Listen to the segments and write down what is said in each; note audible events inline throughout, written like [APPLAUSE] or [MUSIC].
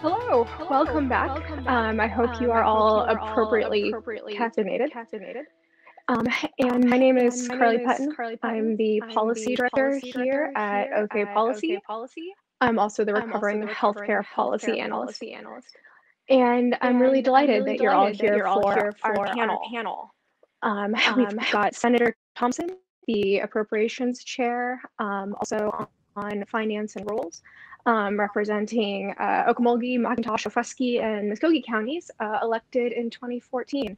Hello, Hello. welcome back. Welcome back. Um, I hope um, you are all you are appropriately, appropriately caffeinated. caffeinated. Um, and my name is my Carly, name Putnam. Carly Putnam. I'm the I'm policy, the director, policy here at OK at Policy. OK Policy. I'm also the recovering, also the recovering healthcare, healthcare policy, analyst. policy analyst. And I'm really delighted, really that, you're delighted that, you're all here, for, our panel. Our panel. Um, we've um, got Senator Thompson, the appropriations chair, um, also on, on finance and rules um, representing uh, Okmulgee, McIntosh, Okfuskee, and Muskogee counties uh, elected in 2014.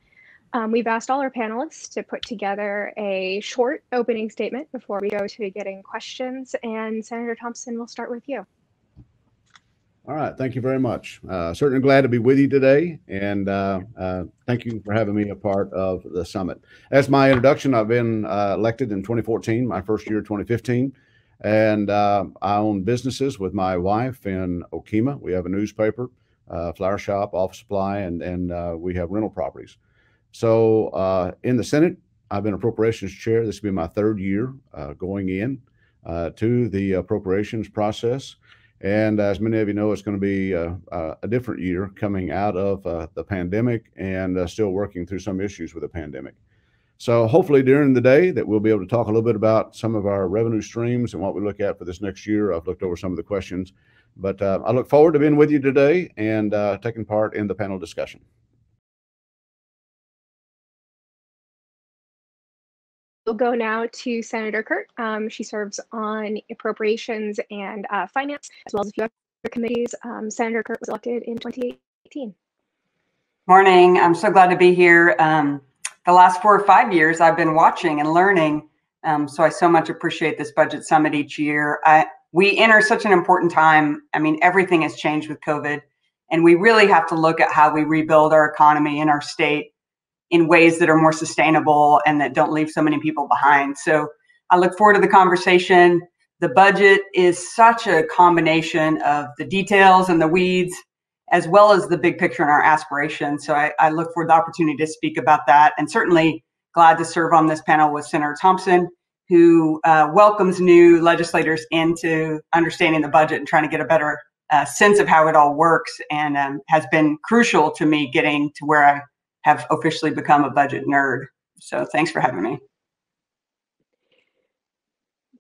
Um, we've asked all our panelists to put together a short opening statement before we go to getting questions. And Senator Thompson, we'll start with you. All right, thank you very much. Uh, certainly glad to be with you today, and uh, uh, thank you for having me a part of the summit. As my introduction, I've been uh, elected in 2014, my first year 2015. And uh, I own businesses with my wife in Okemah. We have a newspaper, uh, flower shop, office supply, and, and uh, we have rental properties. So uh, in the Senate, I've been appropriations chair. This will be my third year uh, going in uh, to the appropriations process. And as many of you know, it's going to be a, a different year coming out of the pandemic and still working through some issues with the pandemic. So hopefully during the day that we'll be able to talk a little bit about some of our revenue streams and what we look at for this next year. I've looked over some of the questions, but uh, I look forward to being with you today and uh, taking part in the panel discussion. We'll go now to Senator Kirt. Um, she serves on appropriations and uh, finance, as well as a few other committees. Um, Senator Kirt was elected in 2018. Morning. I'm so glad to be here. Um, the last four or five years, I've been watching and learning. Um, so I so much appreciate this budget summit each year. I, we enter such an important time. I mean, everything has changed with COVID, and we really have to look at how we rebuild our economy in our state in ways that are more sustainable and that don't leave so many people behind. So I look forward to the conversation. The budget is such a combination of the details and the weeds as well as the big picture and our aspirations. So I, I look for the opportunity to speak about that and certainly glad to serve on this panel with Senator Thompson, who uh, welcomes new legislators into understanding the budget and trying to get a better uh, sense of how it all works and um, has been crucial to me getting to where I have officially become a budget nerd. So thanks for having me.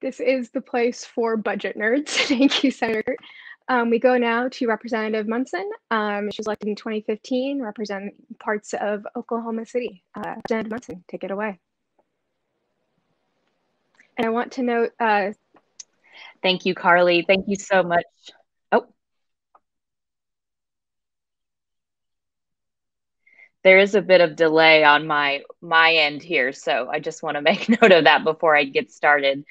This is the place for budget nerds. [LAUGHS] Thank you, Senator. Um, we go now to Representative Munson. Um, she was elected in 2015, represent parts of Oklahoma City. Uh, Representative Munson, take it away. And I want to note. Uh, Thank you, Carly. Thank you so much. Oh. There is a bit of delay on my my end here, so I just want to [LAUGHS] make note of that before I get started.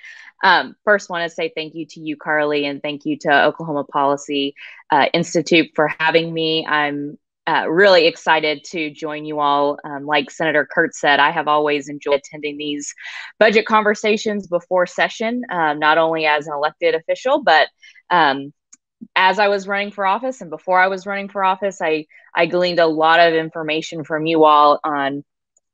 Um, first, want to say thank you to you, Carly, and thank you to Oklahoma Policy uh, Institute for having me. I'm uh, really excited to join you all. Um, like Senator Kirt said, I have always enjoyed attending these budget conversations before session, um, not only as an elected official, but um, as I was running for office and before I was running for office, I, I gleaned a lot of information from you all on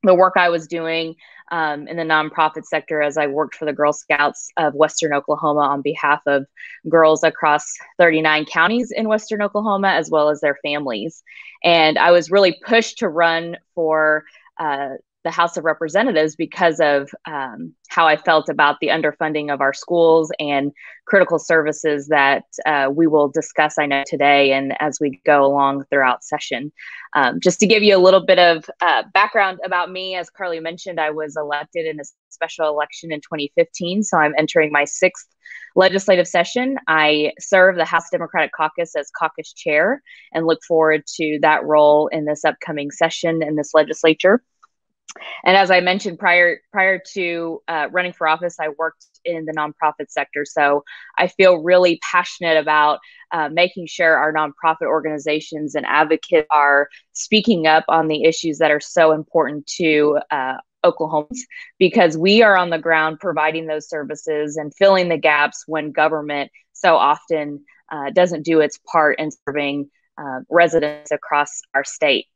the work I was doing um, in the nonprofit sector as I worked for the Girl Scouts of Western Oklahoma on behalf of girls across 39 counties in Western Oklahoma, as well as their families. And I was really pushed to run for uh, the House of Representatives because of um, how I felt about the underfunding of our schools and critical services that uh, we will discuss, I know, today and as we go along throughout session. Um, just to give you a little bit of uh, background about me, as Carly mentioned, I was elected in a special election in 2015, so I'm entering my sixth legislative session. I serve the House Democratic Caucus as caucus chair and look forward to that role in this upcoming session in this legislature. And as I mentioned prior prior to uh, running for office, I worked in the nonprofit sector. So I feel really passionate about uh, making sure our nonprofit organizations and advocates are speaking up on the issues that are so important to uh, Oklahomans because we are on the ground providing those services and filling the gaps when government so often uh, doesn't do its part in serving uh, residents across our state.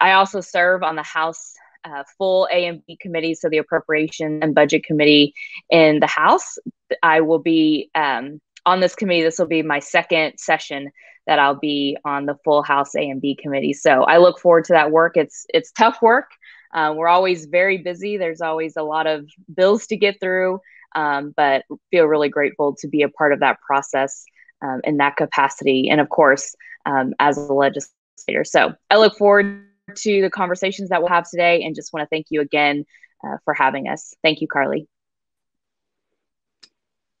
I also serve on the House uh, full A and B committee, so the appropriation and budget committee in the House. I will be um, on this committee. This will be my second session that I'll be on the full House A and B committee. So I look forward to that work. It's it's tough work. Uh, we're always very busy. There's always a lot of bills to get through, um, but feel really grateful to be a part of that process um, in that capacity, and of course um, as a legislator. So I look forward to the conversations that we'll have today, and just want to thank you again uh, for having us. Thank you, Carly.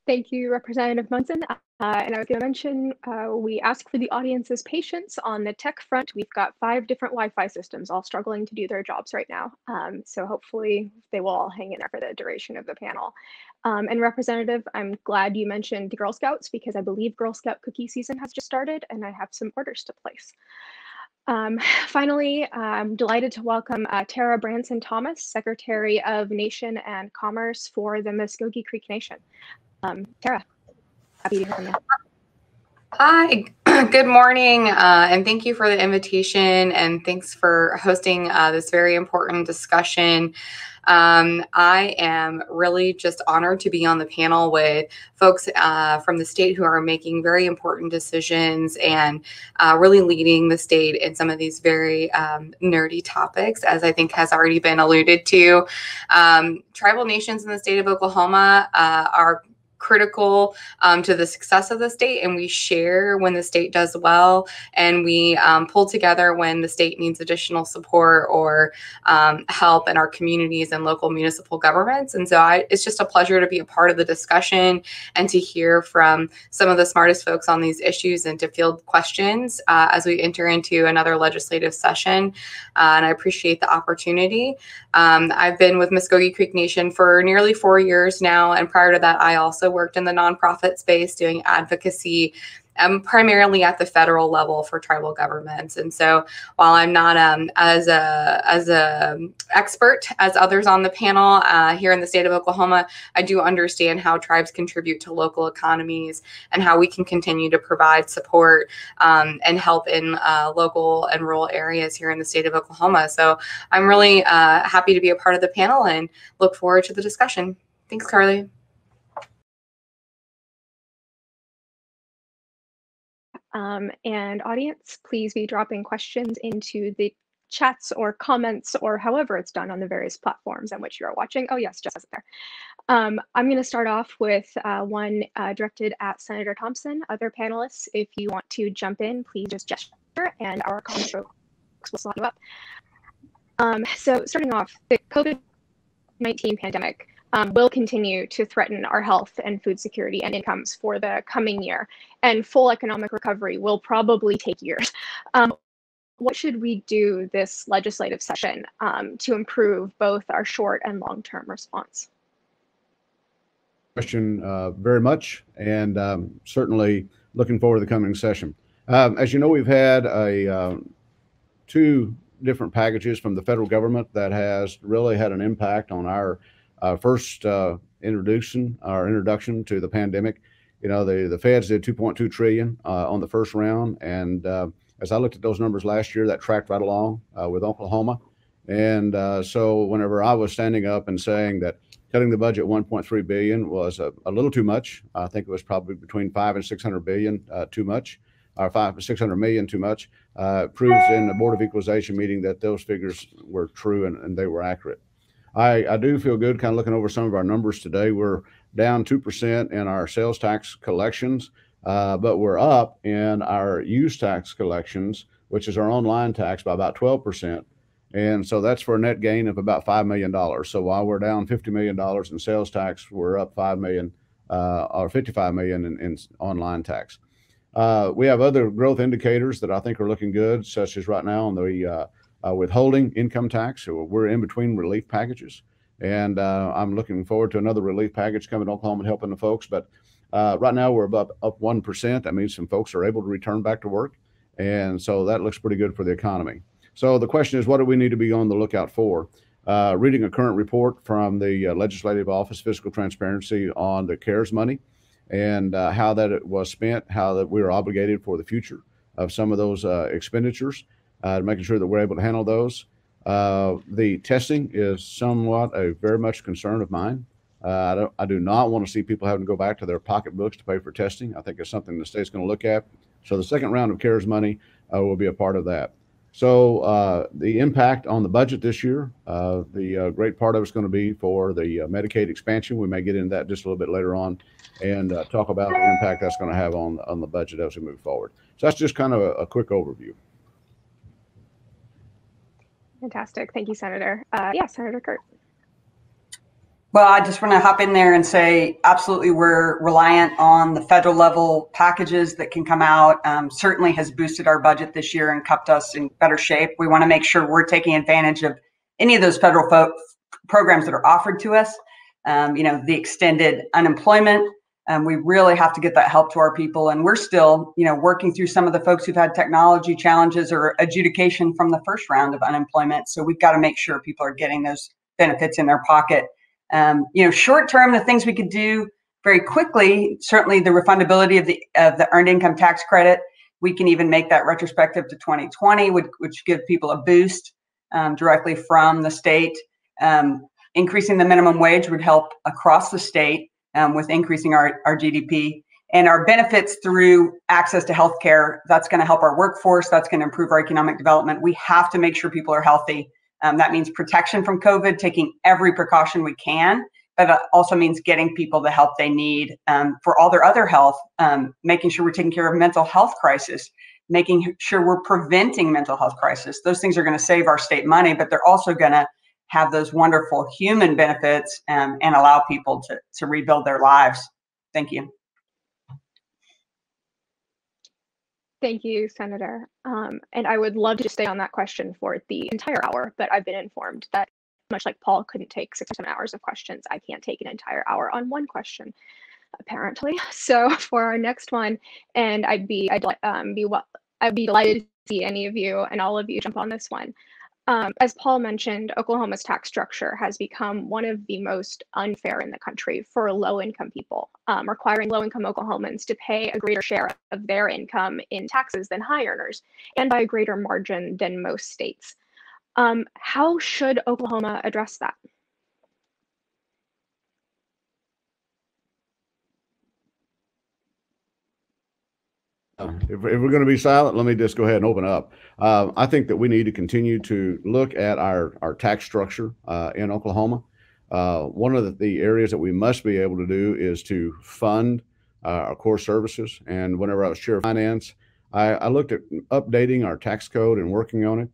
Thank you, Representative Munson. Uh, and I was going to mention, uh, we ask for the audience's patience on the tech front. We've got five different Wi-Fi systems all struggling to do their jobs right now. Um, so hopefully they will all hang in there for the duration of the panel. Um, and Representative, I'm glad you mentioned the Girl Scouts because I believe Girl Scout cookie season has just started and I have some orders to place. Um, [SIGHS] finally, I'm delighted to welcome uh, Terra Branson Thomas, Secretary of Nation and Commerce for the Muscogee Creek Nation. Um, Terra, happy to hear from you. Hi, [CLEARS THROAT] good morning, uh, and thank you for the invitation, and thanks for hosting uh, this very important discussion. Um, I am really just honored to be on the panel with folks uh, from the state who are making very important decisions and uh, really leading the state in some of these very um, nerdy topics, as I think has already been alluded to. Um, tribal nations in the state of Oklahoma uh, are critical um, to the success of the state and we share when the state does well and we um, pull together when the state needs additional support or um, help in our communities and local municipal governments. And so I, it's just a pleasure to be a part of the discussion and to hear from some of the smartest folks on these issues and to field questions uh, as we enter into another legislative session. Uh, and i appreciate the opportunity. Um, i've been with muscogee creek nation for nearly four years now and prior to that i also worked in the nonprofit space doing advocacy um, primarily at the federal level for tribal governments. And so, while I'm not um, as a as a expert as others on the panel uh, here in the state of Oklahoma, I do understand how tribes contribute to local economies and how we can continue to provide support um, and help in uh, local and rural areas here in the state of Oklahoma. So, I'm really uh, happy to be a part of the panel and look forward to the discussion. Thanks, Carly. Um, and audience, please be dropping questions into the chats or comments or however it's done on the various platforms on which you are watching. Oh yes, just there. Um, I'm going to start off with uh, one uh, directed at Senator Thompson. Other panelists, if you want to jump in, please just gesture and our comments will slot you up. Um, so starting off, the COVID-19 pandemic um, will continue to threaten our health and food security and incomes for the coming year. And full economic recovery will probably take years. Um, what should we do this legislative session um, to improve both our short and long-term response? Question uh, very much, and um, certainly looking forward to the coming session. Um, as you know, we've had a uh, two different packages from the federal government that has really had an impact on our uh, first uh, introduction our introduction to the pandemic. You know, the the Feds did 2.2 trillion uh, on the first round, and uh, as I looked at those numbers last year, that tracked right along uh, with Oklahoma. And uh, so, whenever I was standing up and saying that cutting the budget 1.3 billion was a, a, little too much, I think it was probably between five and 600 billion too much, or five 600 million too much. proves in the Board of Equalization meeting that those figures were true and, and they were accurate. I, I do feel good kind of looking over some of our numbers today. We're down 2% in our sales tax collections, uh, but we're up in our use tax collections, which is our online tax, by about 12%. And so that's for a net gain of about $5 million. So while we're down $50 million in sales tax, we're up 5 million uh, or 55 million in, in online tax. Uh, we have other growth indicators that I think are looking good, such as right now on the uh, withholding income tax. So we're in between relief packages, and uh, I'm looking forward to another relief package coming to Oklahoma and helping the folks. But uh, right now we're about up one percent. That means some folks are able to return back to work, and so that looks pretty good for the economy. So the question is, what do we need to be on the lookout for? Uh, reading a current report from the uh, Legislative Office Fiscal Transparency on the CARES money and uh, how that was spent, how that we are obligated for the future of some of those expenditures uh, making sure that we're able to handle those. Uh, the testing is somewhat a very much concern of mine. Uh, I, don't, I do not want to see people having to go back to their pocketbooks to pay for testing. I think it's something the state's going to look at. So the second round of CARES money uh, will be a part of that. So uh, the impact on the budget this year, uh, the great part of it's going to be for the Medicaid expansion. We may get into that just a little bit later on, and talk about the impact that's going to have on on the budget as we move forward. So that's just kind of a, a quick overview. Fantastic, thank you, Senator. Uh, yeah, Senator Kirt. Well, I just want to hop in there and say, absolutely, we're reliant on the federal level packages that can come out. Um, certainly has boosted our budget this year and kept us in better shape. We want to make sure we're taking advantage of any of those federal programs that are offered to us. Um, you know, the extended unemployment. Um, we really have to get that help to our people, and we're still, you know, working through some of the folks who've had technology challenges or adjudication from the first round of unemployment. So we've got to make sure people are getting those benefits in their pocket um, you know, short term, the things we could do very quickly, certainly the refundability of the of the earned income tax credit. We can even make that retrospective to 2020, which, which give people a boost um, directly from the state. Um, increasing the minimum wage would help across the state um, with increasing our, our GDP. And our benefits through access to health care, that's going to help our workforce. That's going to improve our economic development. We have to make sure people are healthy um, that means protection from COVID, taking every precaution we can, but it also means getting people the help they need um, for all their other health, um, making sure we're taking care of mental health crisis, making sure we're preventing mental health crisis. Those things are going to save our state money, but they're also going to have those wonderful human benefits um, and allow people to, to rebuild their lives. Thank you. Thank you, Senator. Um, and I would love to stay on that question for the entire hour, but I've been informed that much like Paul couldn't take six or seven hours of questions, I can't take an entire hour on one question, apparently. [LAUGHS] So for our next one, and I'd be I'd um, be well, I'd be delighted to see any of you and all of you jump on this one. Um, as Paul mentioned, Oklahoma's tax structure has become one of the most unfair in the country for low income people, um, requiring low income Oklahomans to pay a greater share of their income in taxes than high earners, and by a greater margin than most states. Um, how should Oklahoma address that? If, if, we're going to be silent, let me just go ahead and open up. Uh, I think that we need to continue to look at our, our tax structure uh, in Oklahoma. Uh, one of the, the, areas that we must be able to do is to fund uh, our core services. And whenever I was chair of finance, I, I looked at updating our tax code and working on it.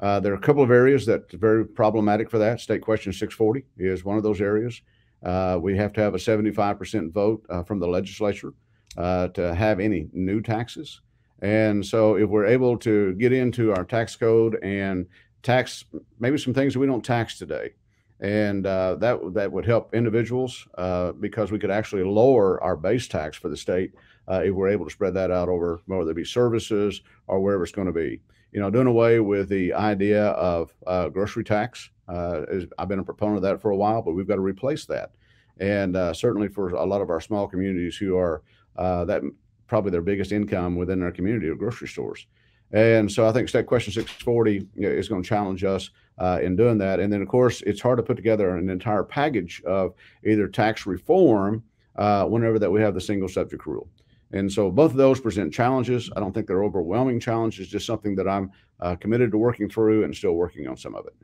Uh, there are a couple of areas that's very problematic for that. State Question 640 is one of those areas. Uh, we have to have a 75% vote from the legislature uh, to have any new taxes. And so, if we're able to get into our tax code and tax maybe some things we don't tax today, and uh, that that would help individuals uh, because we could actually lower our base tax for the state uh, if we're able to spread that out over whether it be services or wherever it's going to be. You know, doing away with the idea of uh, grocery tax. Uh, is, I've been a proponent of that for a while, but we've got to replace that. And certainly for a lot of our small communities who are uh, that probably their biggest income within their community of grocery stores. And so I think State Question 640 is going to challenge us uh, in doing that. And then, of course, it's hard to put together an entire package of either tax reform uh, whenever that we have the single subject rule. And so both of those present challenges. I don't think they're overwhelming challenges, just something that I'm uh, committed to working through and still working on some of it.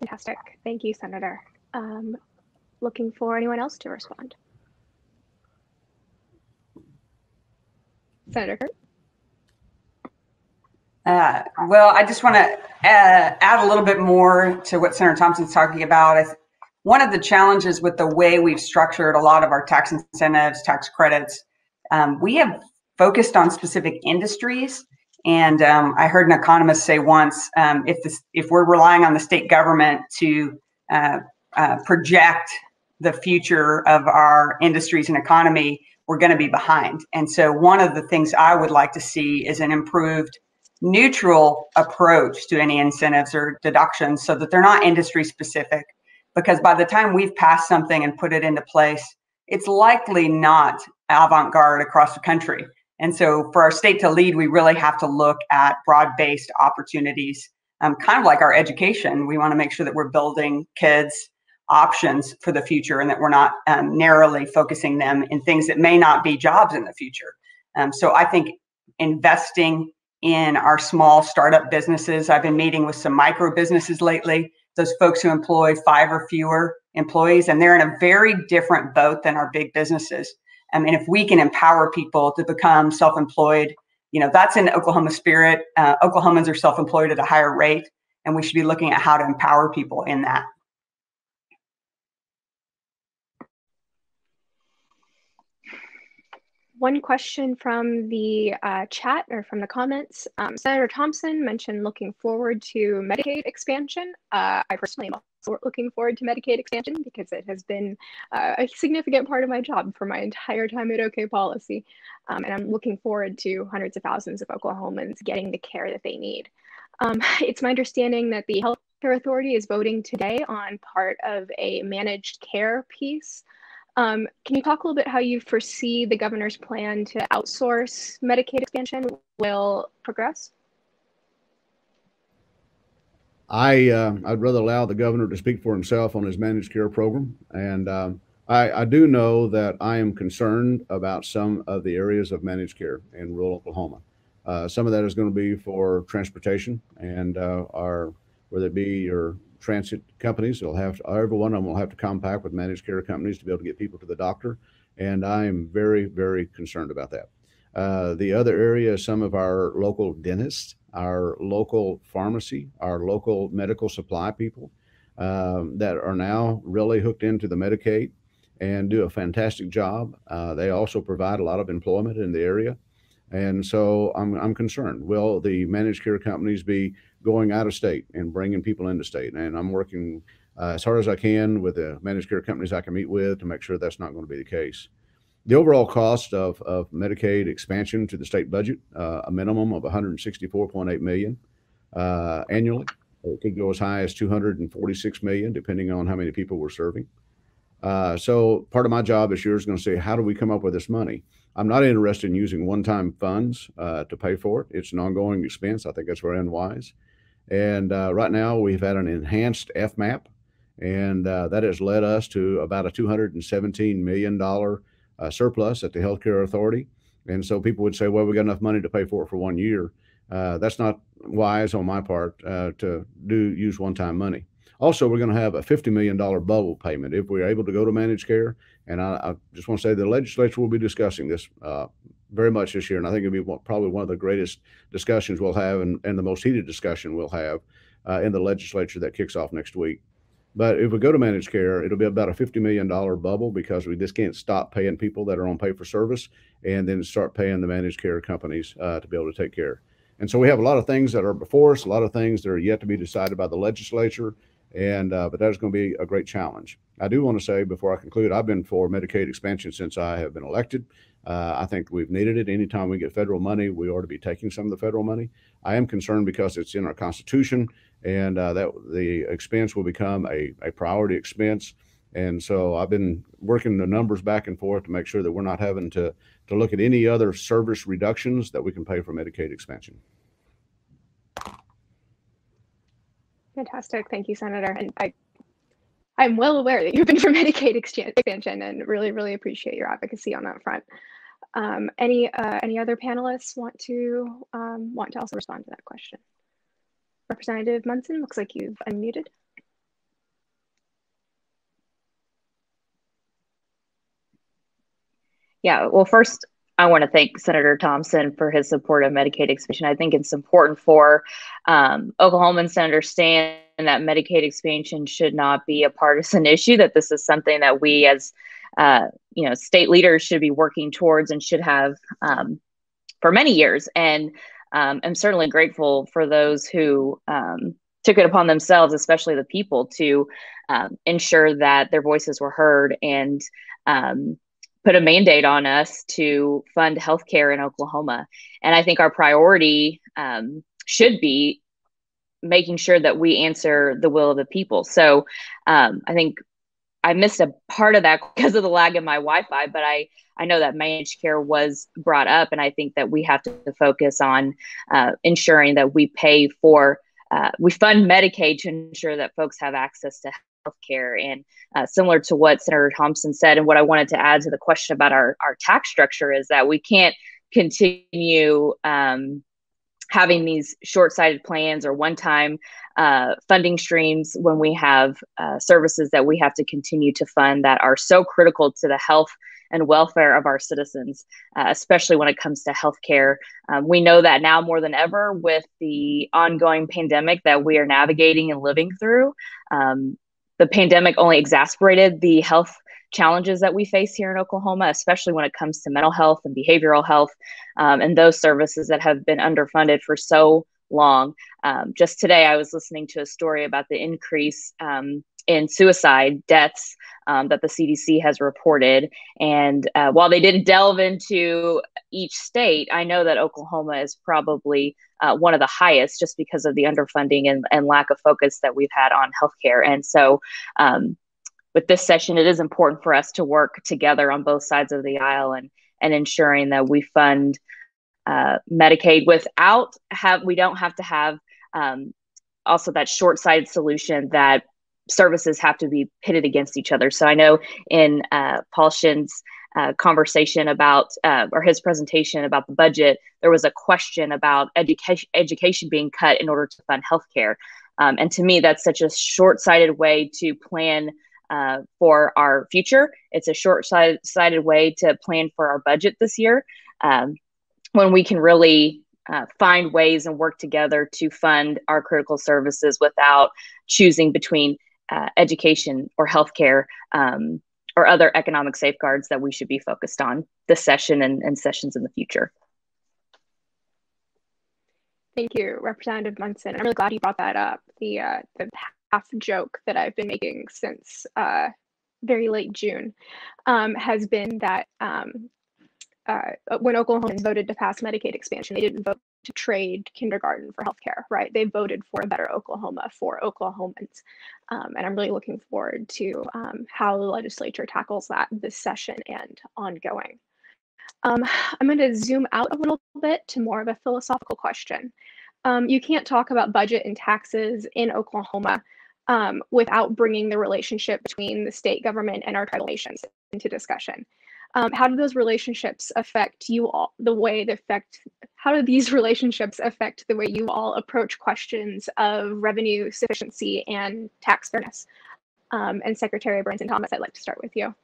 Fantastic. Thank you, Senator. Um, looking for anyone else to respond. Senator uh, well, I just want to uh, add a little bit more to what Senator Thompson's talking about. one of the challenges with the way we've structured a lot of our tax incentives, tax credits, um, we have focused on specific industries. And um, I heard an economist say once, um, if this, if we're relying on the state government to uh, uh project the future of our industries and economy, we're going to be behind. And so, one of the things I would like to see is an improved neutral approach to any incentives or deductions so that they're not industry specific. Because by the time we've passed something and put it into place, it's likely not avant garde across the country. And so, for our state to lead, we really have to look at broad based opportunities, um, kind of like our education. We want to make sure that we're building kids options for the future and that we're not um, narrowly focusing them in things that may not be jobs in the future. Um, so I think investing in our small startup businesses, I've been meeting with some micro businesses lately, those folks who employ five or fewer employees, and they're in a very different boat than our big businesses. I mean, if we can empower people to become self employed, you know, that's in Oklahoma spirit. Uh, Oklahomans are self employed at a higher rate, and we should be looking at how to empower people in that. One question from the uh, chat or from the comments. Um, Senator Thompson mentioned looking forward to Medicaid expansion. Uh, I personally am also looking forward to Medicaid expansion because it has been uh, a significant part of my job for my entire time at OK Policy. Um, and I'm looking forward to hundreds of thousands of Oklahomans getting the care that they need. Um, [LAUGHS] it's my understanding that the Health Care Authority is voting today on part of a managed care piece um, can you talk a little bit how you foresee the governor's plan to outsource Medicaid expansion will progress? I uh, I'd rather allow the governor to speak for himself on his managed care program, and um, I, I do know that I am concerned about some of the areas of managed care in rural Oklahoma. Uh, some of that is going to be for transportation and uh, our whether it be your transit companies. They'll have to, every one of them will have to compact with managed care companies to be able to get people to the doctor. And I am very, very concerned about that. Uh, the other area is some of our local dentists, our local pharmacy, our local medical supply people um, that are now really hooked into the Medicaid and do a fantastic job. Uh, they also provide a lot of employment in the area. And so I'm, I'm concerned. Will the managed care companies be going out of state and bringing people into state? And I'm working uh, as hard as I can with the managed care companies I can meet with to make sure that's not going to be the case. The overall cost of, of Medicaid expansion to the state budget, uh, a minimum of 164.8 million uh, annually. It could go as high as 246 million, depending on how many people we're serving. Uh, so part of my job this year is going to say, how do we come up with this money? I'm not interested in using one-time funds uh, to pay for it. It's an ongoing expense. I think that's very unwise. And uh, right now we've had an enhanced FMAP, and uh, that has led us to about a $217 million uh, surplus at the Healthcare Authority. And so people would say, well, we got enough money to pay for it for one year. Uh, that's not wise on my part uh, to do use one-time money. Also, we're going to have a $50 million bubble payment if we're able to go to managed care. And I, I just want to say the legislature will be discussing this uh, very much this year. And I think it'll be one, probably one of the greatest discussions we'll have and, and the most heated discussion we'll have uh, in the legislature that kicks off next week. But if we go to managed care, it'll be about a $50 million bubble because we just can't stop paying people that are on pay for service and then start paying the managed care companies uh, to be able to take care. And so we have a lot of things that are before us, a lot of things that are yet to be decided by the legislature. And uh, but that is going to be a great challenge. I do want to say before I conclude, I've been for Medicaid expansion since I have been elected. Uh, I think we've needed it. Anytime we get federal money, we ought to be taking some of the federal money. I am concerned because it's in our Constitution, and uh, that the expense will become a, a priority expense. And so I've been working the numbers back and forth to make sure that we're not having to to look at any other service reductions that we can pay for Medicaid expansion. Fantastic. Thank you, Senator. And I, I'm well aware that you've been for [LAUGHS] Medicaid expansion and really, really appreciate your advocacy on that front. Um, any uh, any other panelists want to um, want to also respond to that question? Representative Munson, looks like you've unmuted. Yeah, well, first, I want to thank Senator Thompson for his support of Medicaid expansion. I think it's important for um, Oklahomans to understand that Medicaid expansion should not be a partisan [LAUGHS] issue. That this is something that we, as uh, you know, state leaders, should be working towards and should have um, for many years. And um, I'm certainly grateful for those who um, took it upon themselves, especially the people, to um, ensure that their voices were heard and um, put a mandate on us to fund healthcare in Oklahoma. And I think our priority um, should be making sure that we answer the will of the people. So um, I think I missed a part of that [LAUGHS] because of the lag in my Wi-Fi, but I I know that managed care was brought up, and I think that we have to focus on uh, ensuring that we pay for uh, we fund Medicaid to ensure that folks have access to healthcare. And uh, similar to what Senator Thompson said, and what I wanted to add to the question about our, our tax structure is that we can't continue um, having these short-sighted plans or one-time uh, funding streams when we have uh, services that we have to continue to fund that are so critical to the health and welfare of our citizens, uh, especially when it comes to healthcare. Um, we know that now more than ever with the ongoing pandemic that we are navigating and living through. Um, the pandemic only exacerbated the health challenges that we face here in Oklahoma, especially when it comes to mental health and behavioral health um, and those services that have been underfunded for so long. Um, just today, I was listening to a story about the increase um, in suicide deaths um, that the CDC has reported. And uh, while they didn't delve into each state, I know that Oklahoma is probably uh, one of the highest just because of the underfunding and, and lack of focus that we've had on healthcare. And so, um, with this session, it is important for us to work together on both sides of the aisle and and ensuring that we fund uh, Medicaid without have we don't have to have um, also that short-sighted solution that services have to be pitted against each other. So I know in uh, Paul Shinn's uh, conversation about uh, or his presentation about the budget, there was a question about education education being cut in order to fund healthcare. Um, and to me, that's such a short-sighted way to plan uh, for our future. It's a short-sighted way to plan for our budget this year um, when we can really uh, find ways and work together to fund our critical services without choosing between uh, education or healthcare um, or other economic safeguards that we should be focused on this session and, and sessions in the future. Thank you, Representative Munson. I'm really glad you brought that up. The uh, the half joke that I've been making since uh, very late June um, has been that um, uh, when Oklahomans voted to pass Medicaid expansion, they didn't vote to trade kindergarten for healthcare, right? They voted for a better Oklahoma for Oklahomans. Um, and I'm really looking forward to um, how the legislature tackles that this session and ongoing. Um, I'm going to zoom out a little bit to more of a philosophical question. Um, you can't talk about budget and taxes in Oklahoma um, without bringing the relationship between the state government and our tribal nations into discussion. Um, how do those relationships affect you all, the way they affect, how do these [LAUGHS] relationships affect the way you all approach questions of revenue sufficiency and tax fairness? Um, and Secretary Branson Thomas, I'd like to start with you.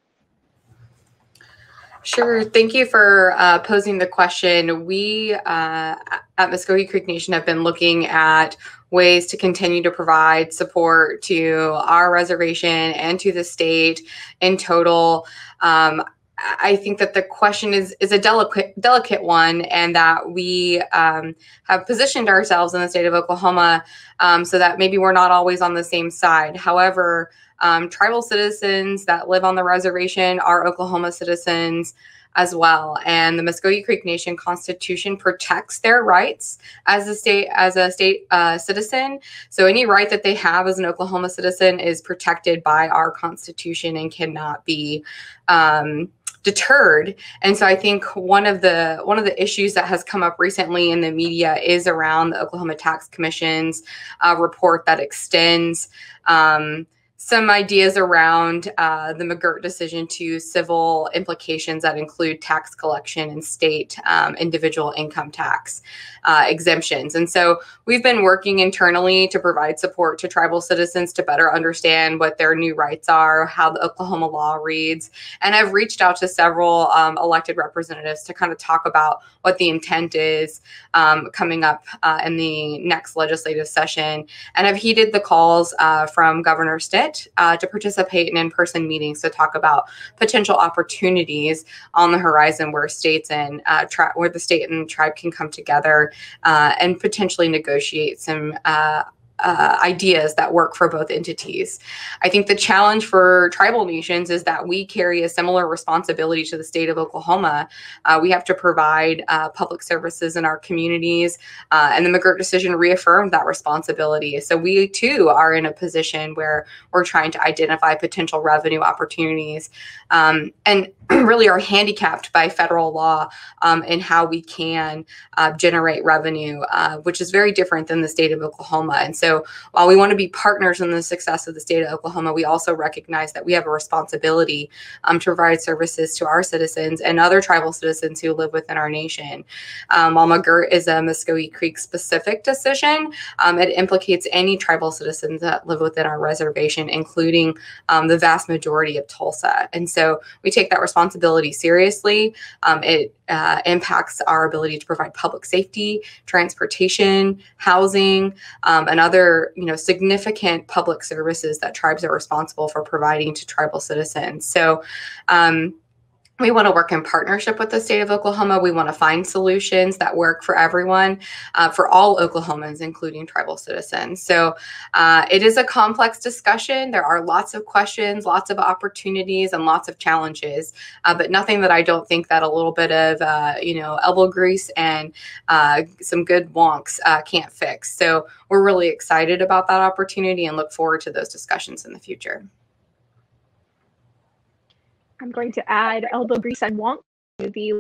Sure. Thank you for uh, posing the question. We uh, at Muscogee Creek Nation have been looking at ways to continue to provide support to our reservation and to the state in total. Um, I think that the question is is a delicate delicate one, and that we um, have positioned ourselves in the state of Oklahoma um, so that maybe we're not always on the same side. However, um, tribal citizens that live on the reservation are Oklahoma citizens as well, and the Muscogee Creek Nation Constitution protects their rights as a state as a state uh, citizen. So any right that they have as an Oklahoma citizen is protected by our Constitution and cannot be um, deterred and so i think one of the one of the issues that has come up recently in the media is around the oklahoma tax commission's uh, report that extends um, some ideas around uh, the McGirt decision to civil implications that include tax collection and state um, individual income tax uh, exemptions. And so we've been working internally to provide support to tribal citizens to better understand what their new rights are, how the Oklahoma law reads. And I've reached out to several um, elected representatives to kind of talk about what the intent is um, coming up uh, in the next legislative session and I've heeded the calls uh, from Governor Stitt uh, to participate in in-person meetings to talk about potential opportunities on the horizon where states and uh, tri- where the state and tribe can come together uh, and potentially negotiate some uh, ideas that work for both entities. I think the challenge for tribal nations is that we carry a similar responsibility to the state of Oklahoma. Uh, we have to provide uh, public services in our communities, uh, and the McGirt decision reaffirmed that responsibility. So we too are in a position where we're trying to identify potential revenue opportunities um, and [CLEARS THROAT] really are handicapped by federal law um, in how we can uh, generate revenue, which is very different than the state of Oklahoma. And so so while we want to be partners in the success of the state of Oklahoma, we also recognize that we have a responsibility um, to provide services to our citizens and other tribal citizens who live within our nation. Um, while McGirt is a Muscogee Creek specific decision, um, it implicates any tribal citizens that live within our reservation, including um, the vast majority of Tulsa. And so we take that responsibility seriously. Um, it uh, impacts our ability to provide public safety, transportation, housing, um, and other you know significant public services that tribes are responsible for providing to tribal citizens. So. Um, we want to work in partnership with the state of Oklahoma. We want to find solutions that work for everyone, uh, for all Oklahomans, including tribal citizens. So uh, it is a complex discussion. There are lots of questions, lots of opportunities, and lots of challenges, uh, but nothing that I don't think that a little bit of, uh, you know, elbow grease and uh, some good wonks uh, can't fix. So we're really excited about that opportunity and look forward to those discussions in the future. I'm going to add elbow grease and wonk to the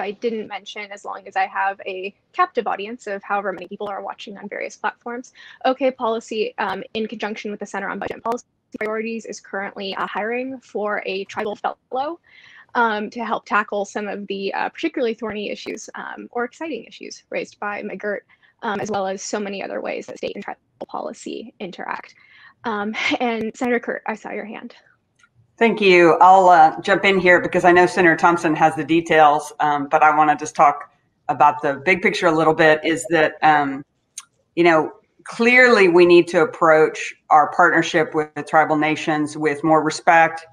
I didn't mention, as long as I have a captive audience of however many people are watching on various platforms. OK Policy, um, in conjunction with the Center on Budget and Policy Priorities, is currently uh, hiring for a tribal fellow um, to help tackle some of the uh, particularly thorny issues um, or exciting issues raised by McGirt um, as well as so many other ways that state and tribal policy interact. Um, [LAUGHS] and Senator Kirt, I saw your hand. Thank you. I'll uh, jump in here because I know Senator Thompson has the details, um, but I want to just talk about the big picture a little bit. Is that um, you know clearly we need to approach our partnership with the tribal nations with more respect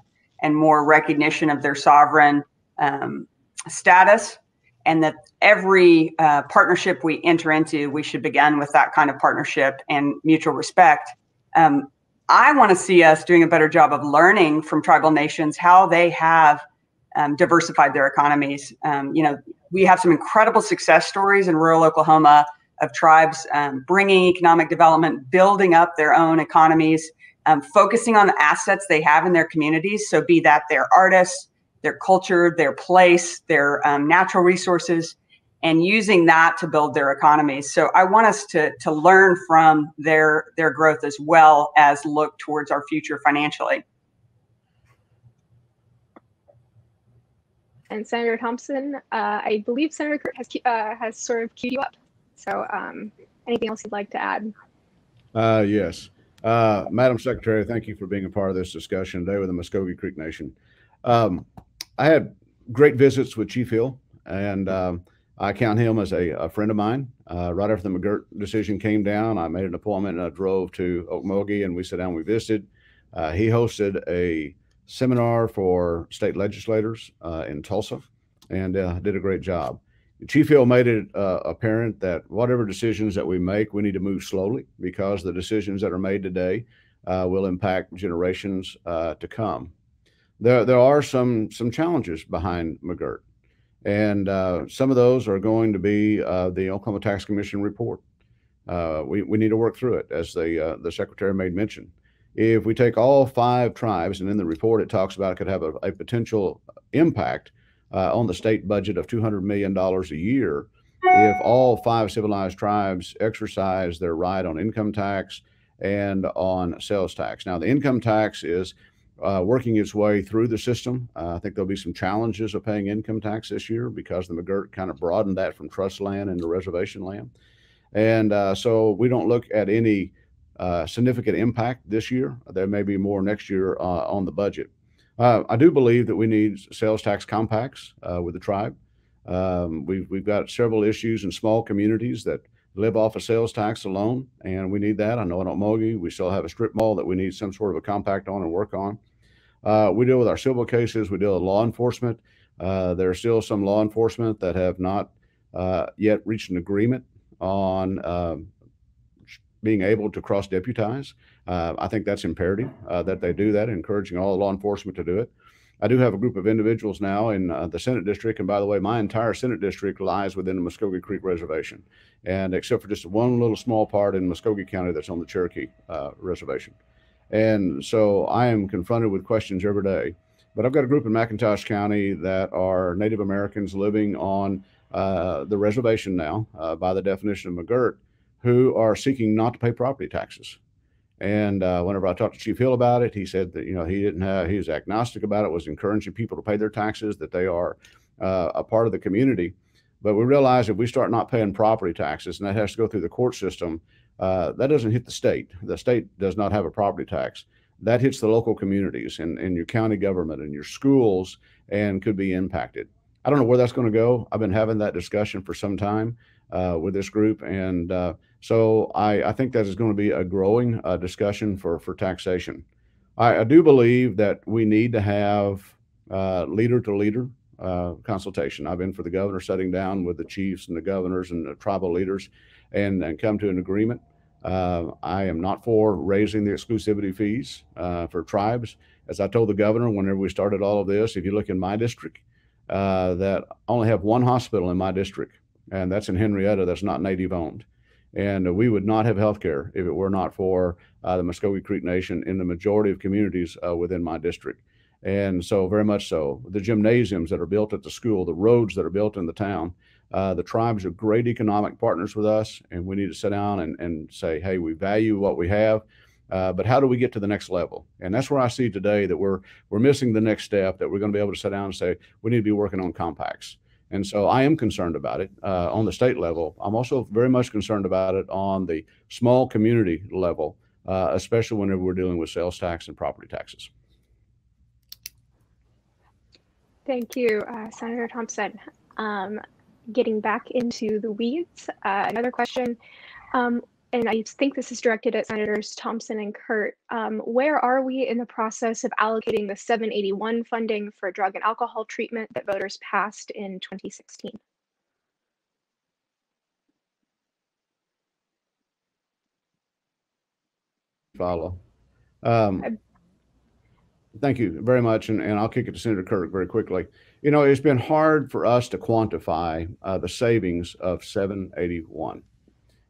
and more recognition of their sovereign um, status and that every uh, partnership we enter into, we should begin with that kind of partnership and mutual respect. Um, I want to see us doing a better job of learning from tribal nations how they have um, diversified their economies. Um, you know, we have some incredible success stories in rural Oklahoma of tribes um, bringing economic development, building up their own economies, um, focusing on the assets they have in their communities. So, be that their artists, their culture, their place, their um, natural resources, and using that to build their economies. So I want us to to learn from their their growth as well as look towards our future financially. And Senator Thompson, uh, I believe Senator Kirt has uh, has sort of queued you up. So um, anything else you'd like to add? Uh, yes. Uh, Madam Secretary, thank you for being a part of this discussion today with the Muscogee Creek Nation. Um, I had great visits with Chief Hill, and um, I count him as a, a friend of mine. Uh, right after the McGirt decision came down, I made an appointment and I drove to Okmulgee and we sat down we visited. Uh, he hosted a seminar for state legislators uh, in Tulsa and uh, did a great job. Chief Hill made it uh, apparent that whatever decisions that we make, we need to move slowly because the decisions that are made today uh, will impact generations to come there there are some some challenges behind McGirt, and uh, some of those are going to be uh, the Oklahoma Tax Commission report. Uh, we we need to work through it, as the uh, the secretary made mention. If we take all five tribes, and in the report it talks about it could have a, a potential impact uh, on the state budget of two hundred million dollars a year. If all five civilized tribes exercise their right on income tax and on sales tax. Now, the income tax is uh, working its way through the system. Uh, I think there'll be some challenges of paying income tax this year because the McGirt kind of broadened that from trust land into reservation land. And uh, so we don't look at any uh, significant impact this year. There may be more next year uh, on the budget. Uh, I do believe that we need sales tax compacts with the tribe. Um, we've, we've got several issues in small communities that live off of sales tax alone, and we need that. I know in Okmulgee, we still have a strip mall that we need some sort of a compact on and work on. Uh, we deal with our civil cases. We deal with law enforcement. Uh, there are still some law enforcement that have not uh, yet reached an agreement on um, being able to cross deputize. Uh, I think that's imperative uh, that they do that, encouraging all law enforcement to do it. I do have a group of individuals now in uh, the Senate district, and by the way, my entire Senate district lies within the Muscogee Creek Reservation, and except for just one little small part in Muskogee County that's on the Cherokee Reservation. And so I am confronted with questions every day. but I've got a group in McIntosh County that are Native Americans living on uh, the reservation now, uh, by the definition of McGirt, who are seeking not to pay property taxes. And uh, whenever I talked to Chief Hill about it, he said that you know he didn't have he was agnostic about it, was encouraging people to pay their taxes, that they are uh, a part of the community. But we realize if we start not paying property taxes, and that has to go through the court system, uh, that doesn't hit the state. The state does not have a property tax. That hits the local communities and, and your county government and your schools and could be impacted. I don't know where that's going to go. I've been having that discussion for some time uh, with this group, and uh, so I, I, think that is going to be a growing uh, discussion for for taxation. I, I, do believe that we need to have uh, leader to leader uh, consultation. I've been for the governor sitting down with the chiefs and the governors and the tribal leaders, and and come to an agreement. Uh, I am not for raising the exclusivity fees for tribes. As I told the governor whenever we started all of this, if you look in my district, uh, that only have one hospital in my district, and that's in Henryetta. That's not native owned, and we would not have health care if it were not for uh, the Muscogee Creek Nation in the majority of communities uh, within my district. And so, very much so, the gymnasiums that are built at the school, the roads that are built in the town, uh, the tribes are great economic partners with us, and we need to sit down and, and say, hey, we value what we have. Uh, but how do we get to the next level? And that's where I see today that we're we're missing the next step. That we're going to be able to sit down and say we need to be working on compacts. And so I am concerned about it uh, on the state level. I'm also very much concerned about it on the small community level, uh, especially whenever we're dealing with sales tax and property taxes. Thank you, uh, Senator Thompson. Um, getting back into the weeds, uh, another question. Um, and I think this is directed at Senators Thompson and Kirt. Um, where are we in the process of allocating the 781 funding for drug and alcohol treatment that voters passed in 2016? Follow. Um, thank you very much. And, and I'll kick it to Senator Kirt very quickly. You know, it's been hard for us to quantify uh, the savings of 781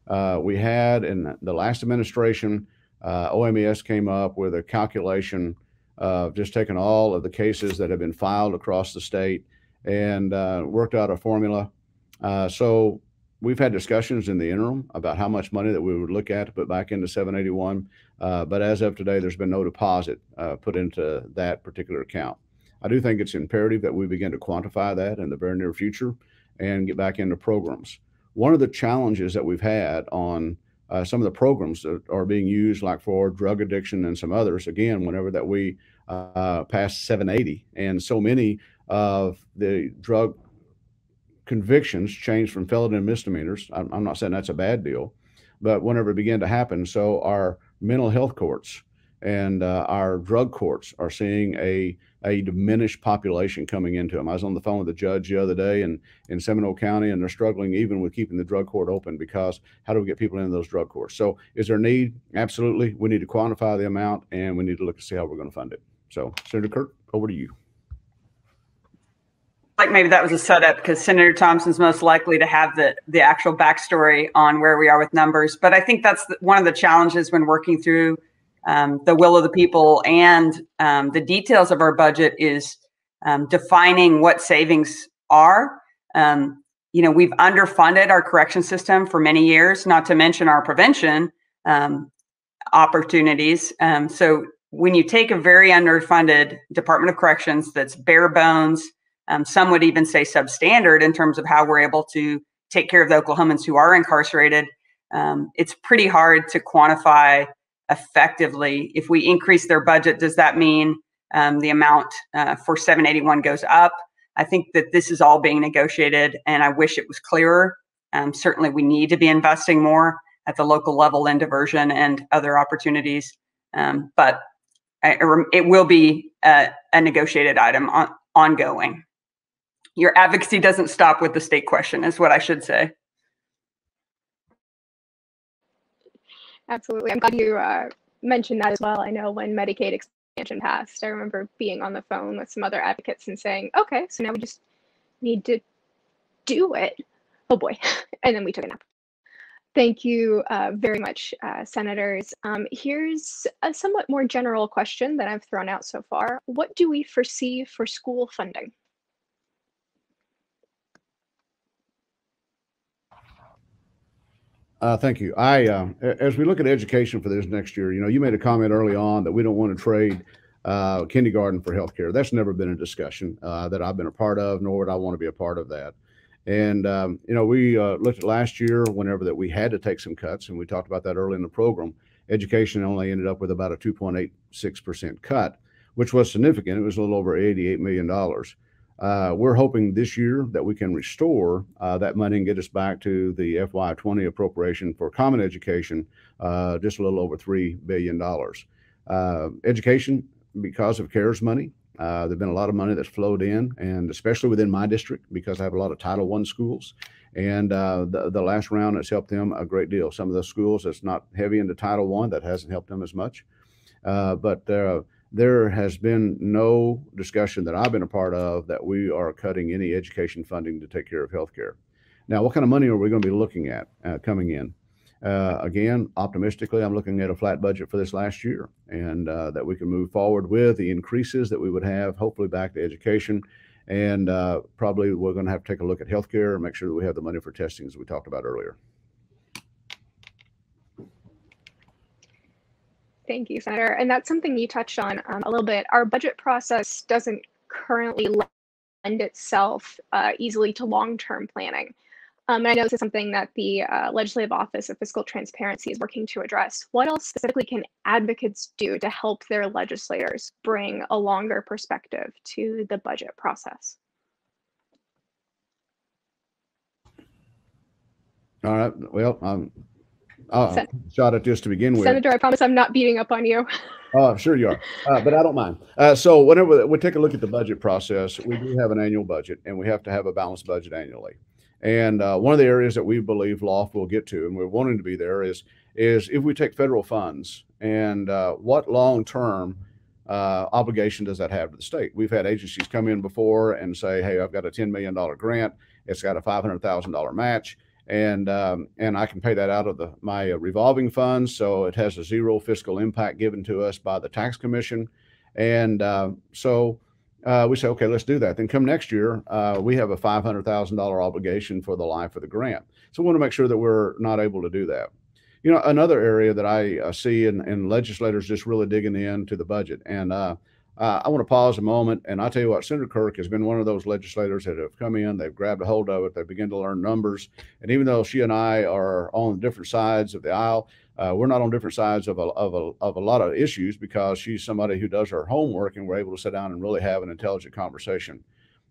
uh, we had in the last administration, uh, OMES came up with a calculation of just taking all of the cases that have been filed across the state and uh, worked out a formula. Uh, so we've had discussions in the interim about how much money that we would look at to put back into 781. Uh, but as of today, there's been no deposit put into that particular account. I do think it's imperative that we begin to quantify that in the very near future and get back into programs one of the challenges that we've had on uh, some of the programs that are being used, like for drug addiction and some others, again, whenever that we uh, pass 780, and so many of the drug convictions changed from felony to misdemeanors. I'm, I'm not saying that's a bad deal, but whenever it began to happen, so our mental health courts and uh, our drug courts are seeing a a diminished population coming into them. I was on the phone with a judge the other day in, in Seminole County, and they're struggling even with keeping the drug court open because how do we get people into those drug courts? So, is there need? Absolutely. We need to quantify the amount, and we need to look to see how we're going to fund it. So, Senator Kirt, over to you. Like maybe that was a setup because Senator Thompson's most likely to have the the actual backstory on where we are with numbers. But I think that's the, one of the challenges when working through um, the will of the people and um, the details of our budget is um, defining what savings are. Um, you know, we've underfunded our correction system for many years, not to mention our prevention um, opportunities. Um, so when you take a very underfunded Department of Corrections that's bare bones, some would even say substandard in terms of how we're able to take care of the Oklahomans who are incarcerated, it's pretty hard to quantify effectively. If we increase their budget, does that mean um, the amount uh, for 781 goes up? I think that this is all being negotiated, and I wish it was clearer. Um, certainly, we need to be investing more at the local level in diversion and other opportunities, um, but I, it will be a, a negotiated item on, ongoing. Your advocacy doesn't stop with the state question, is what I should say. Absolutely. I'm glad you uh, mentioned that as well. I know when Medicaid expansion passed, I remember being on the phone with some other advocates and saying, okay, so now we just need to do it. Oh boy. [LAUGHS] and then we took a nap. Thank you uh, very much, uh, Senators. Um, here's a somewhat more general question that I've thrown out so far. What do we foresee for school funding? Uh, thank you. I, uh, as we look at education for this next year, you know, you made a comment early on that we don't want to trade uh, kindergarten for healthcare. That's never been a discussion uh, that I've been a part of, nor would I want to be a part of that. And um, you know, we uh, looked at last year whenever that we had to take some cuts, and we talked about that early in the program. Education only ended up with about a 2.86% cut, which was significant. It was a little over 88 million dollars. Uh, we're hoping this year that we can restore uh, that money and get us back to the FY20 appropriation for common education, uh, just a little over $3 billion. Uh, education, because of CARES money, uh, there's been a lot of money that's flowed in, and especially within my district, because I have a lot of Title I schools. And uh, the, the last round has helped them a great deal. Some of the schools that's not heavy into Title I, that hasn't helped them as much. but there has been no discussion that I've been a part of that we are cutting any education funding to take care of healthcare. Now, what kind of money are we going to be looking at uh, coming in? Uh, again, optimistically, I'm looking at a flat budget for this last year and uh, that we can move forward with the increases that we would have, hopefully back to education. And uh, probably we're going to have to take a look at healthcare and make sure that we have the money for testing as we talked about earlier. Thank you, Senator. And that's something you touched on um, a little bit. Our budget process doesn't currently lend itself uh, easily to long-term planning. Um, and I know this is something that the uh, Legislative Office of Fiscal Transparency is working to address. What else specifically can advocates do to help their legislators bring a longer perspective to the budget process? All right. Well, um, uh, Sen- shot at this to begin with. Senator, I promise I'm not beating up on you. [LAUGHS] Oh, I'm sure you are, uh, but I don't mind. Uh, so whenever we take a look at the budget process, we do have an annual budget, and we have to have a balanced budget annually. And uh, one of the areas that we believe LOFT will get to, and we're wanting to be there, is is if we take federal funds and uh, what long term uh, obligation does that have to the state? We've had agencies come in before and say, "Hey, I've got a ten million dollar grant. It's got a five hundred thousand dollar match." And um, and I can pay that out of the my uh, revolving funds, so it has a zero fiscal impact given to us by the tax commission, and uh, so uh, we say, okay, let's do that. Then come next year, uh, we have a five hundred thousand dollar obligation for the life of the grant, so we want to make sure that we're not able to do that. You know, another area that I uh, see in, in legislators just really digging into the budget, and uh, I want to pause a moment and I'll tell you what, Senator Kirt has been one of those legislators that have come in, they've grabbed a hold of it, they begin to learn numbers. And even though she and I are on different sides of the aisle, uh, we're not on different sides of a, of, a, of a lot of issues because she's somebody who does her homework and we're able to sit down and really have an intelligent conversation.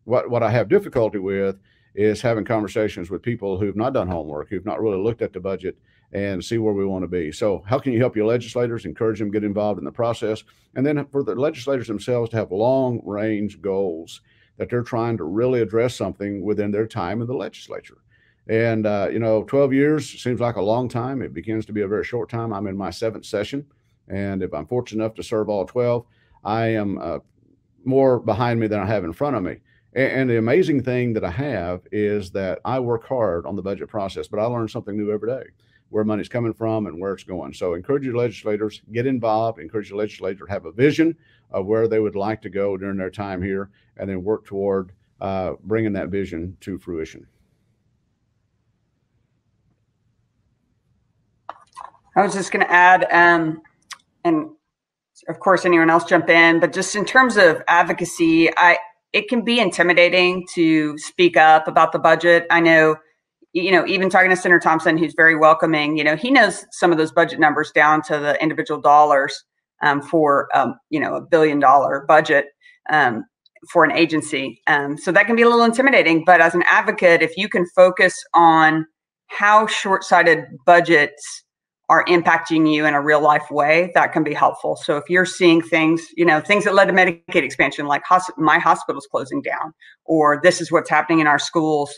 What, what I have difficulty with is having conversations with people who've not done homework, who've not really looked at the budget and see where we want to be. So, how can you help your legislators, encourage them get involved in the process? And then for the legislators themselves to have long range goals that they're trying to really address something within their time in the legislature. And, uh, you know, 12 years seems like a long time. It begins to be a very short time. I'm in my seventh session. And if I'm fortunate enough to serve all 12, I am uh, more behind me than I have in front of me. And, and the amazing thing that I have is that I work hard on the budget process, but I learn something new every day where money's coming from and where it's going. So encourage your legislators, get involved, encourage your legislator to have a vision of where they would like to go during their time here, and then work toward uh, bringing that vision to fruition. I was just going to add, um, and of course, anyone else jump in, but just in terms of advocacy, I it can be intimidating to speak up about the budget. I know you know, even talking to Senator Thompson, who's very welcoming, you know, he knows some of those budget numbers down to the individual dollars um, for, um, you know, a billion dollar budget um, for an agency. Um, so that can be a little intimidating. But as an advocate, if you can focus on how short sighted budgets are impacting you in a real life way, that can be helpful. So if you're seeing things, you know, things that led to Medicaid expansion, like hosp- my hospital's closing down, or this is what's happening in our schools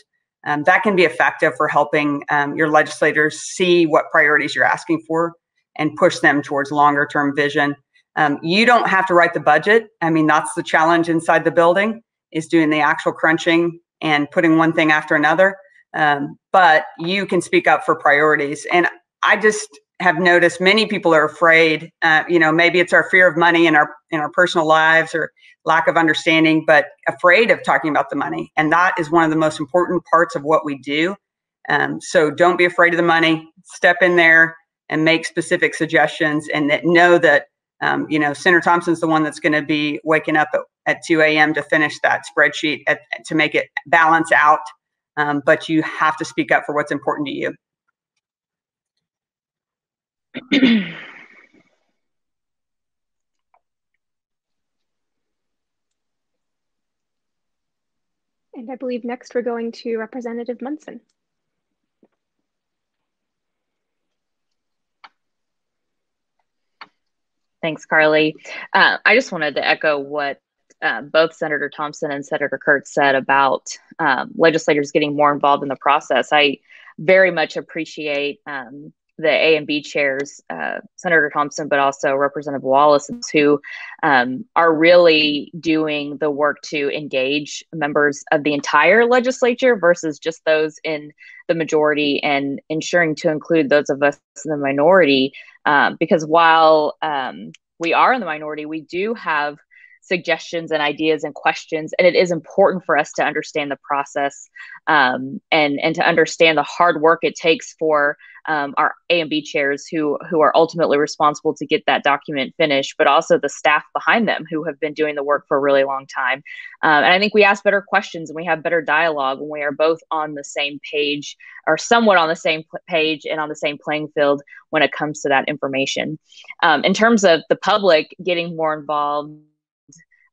um, that can be effective for helping um, your legislators see what priorities you're asking for and push them towards longer term vision. Um, you don't have to write the budget. I mean, that's the challenge inside the building is doing the actual crunching and putting one thing after another. Um, but you can speak up for priorities. And I just have noticed many people are afraid. Uh, you know, maybe it's our fear of money in our in our personal lives or lack of understanding, but afraid of talking about the money. And that is one of the most important parts of what we do. Um, so don't be afraid of the money. Step in there and make specific suggestions, and that know that um, you know Senator Thompson's the one that's going to be waking up at, at 2 a.m. to finish that spreadsheet at, to make it balance out. Um, but you have to speak up for what's important to you. [CLEARS THROAT] And I believe next we're going to Representative Munson. Thanks, Carly. Uh, I just wanted to echo what uh, both Senator Thompson and Senator Kirt said about um, legislators getting more involved in the process. I very much appreciate um, the A and B chairs, uh, Senator Thompson, but also Representative Wallace, who um, are really doing the work to engage members of the entire legislature versus just those in the majority and ensuring to include those of us in the minority. Um, because while um, we are in the minority, we do have suggestions and ideas and questions and it is important for us to understand the process um, and and to understand the hard work it takes for um, our A and B chairs who who are ultimately responsible to get that document finished, but also the staff behind them who have been doing the work for a really long time. Um, and I think we ask better questions and we have better dialogue when we are both on the same page or somewhat on the same page and on the same playing field when it comes to that information. Um, in terms of the public getting more involved.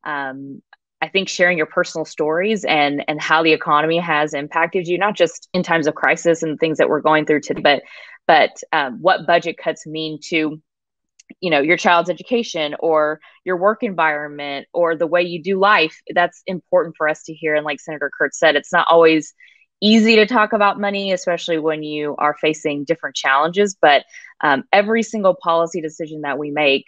Um, I think sharing your personal stories and and how the economy has impacted you, not just in times of crisis and things that we're going through today, but but um, what budget cuts mean to you know your child's education or your work environment or the way you do life. That's important for us to hear. And like senator Kirt said it's not always easy to talk about money especially when you are facing different challenges but um, every single policy decision that we make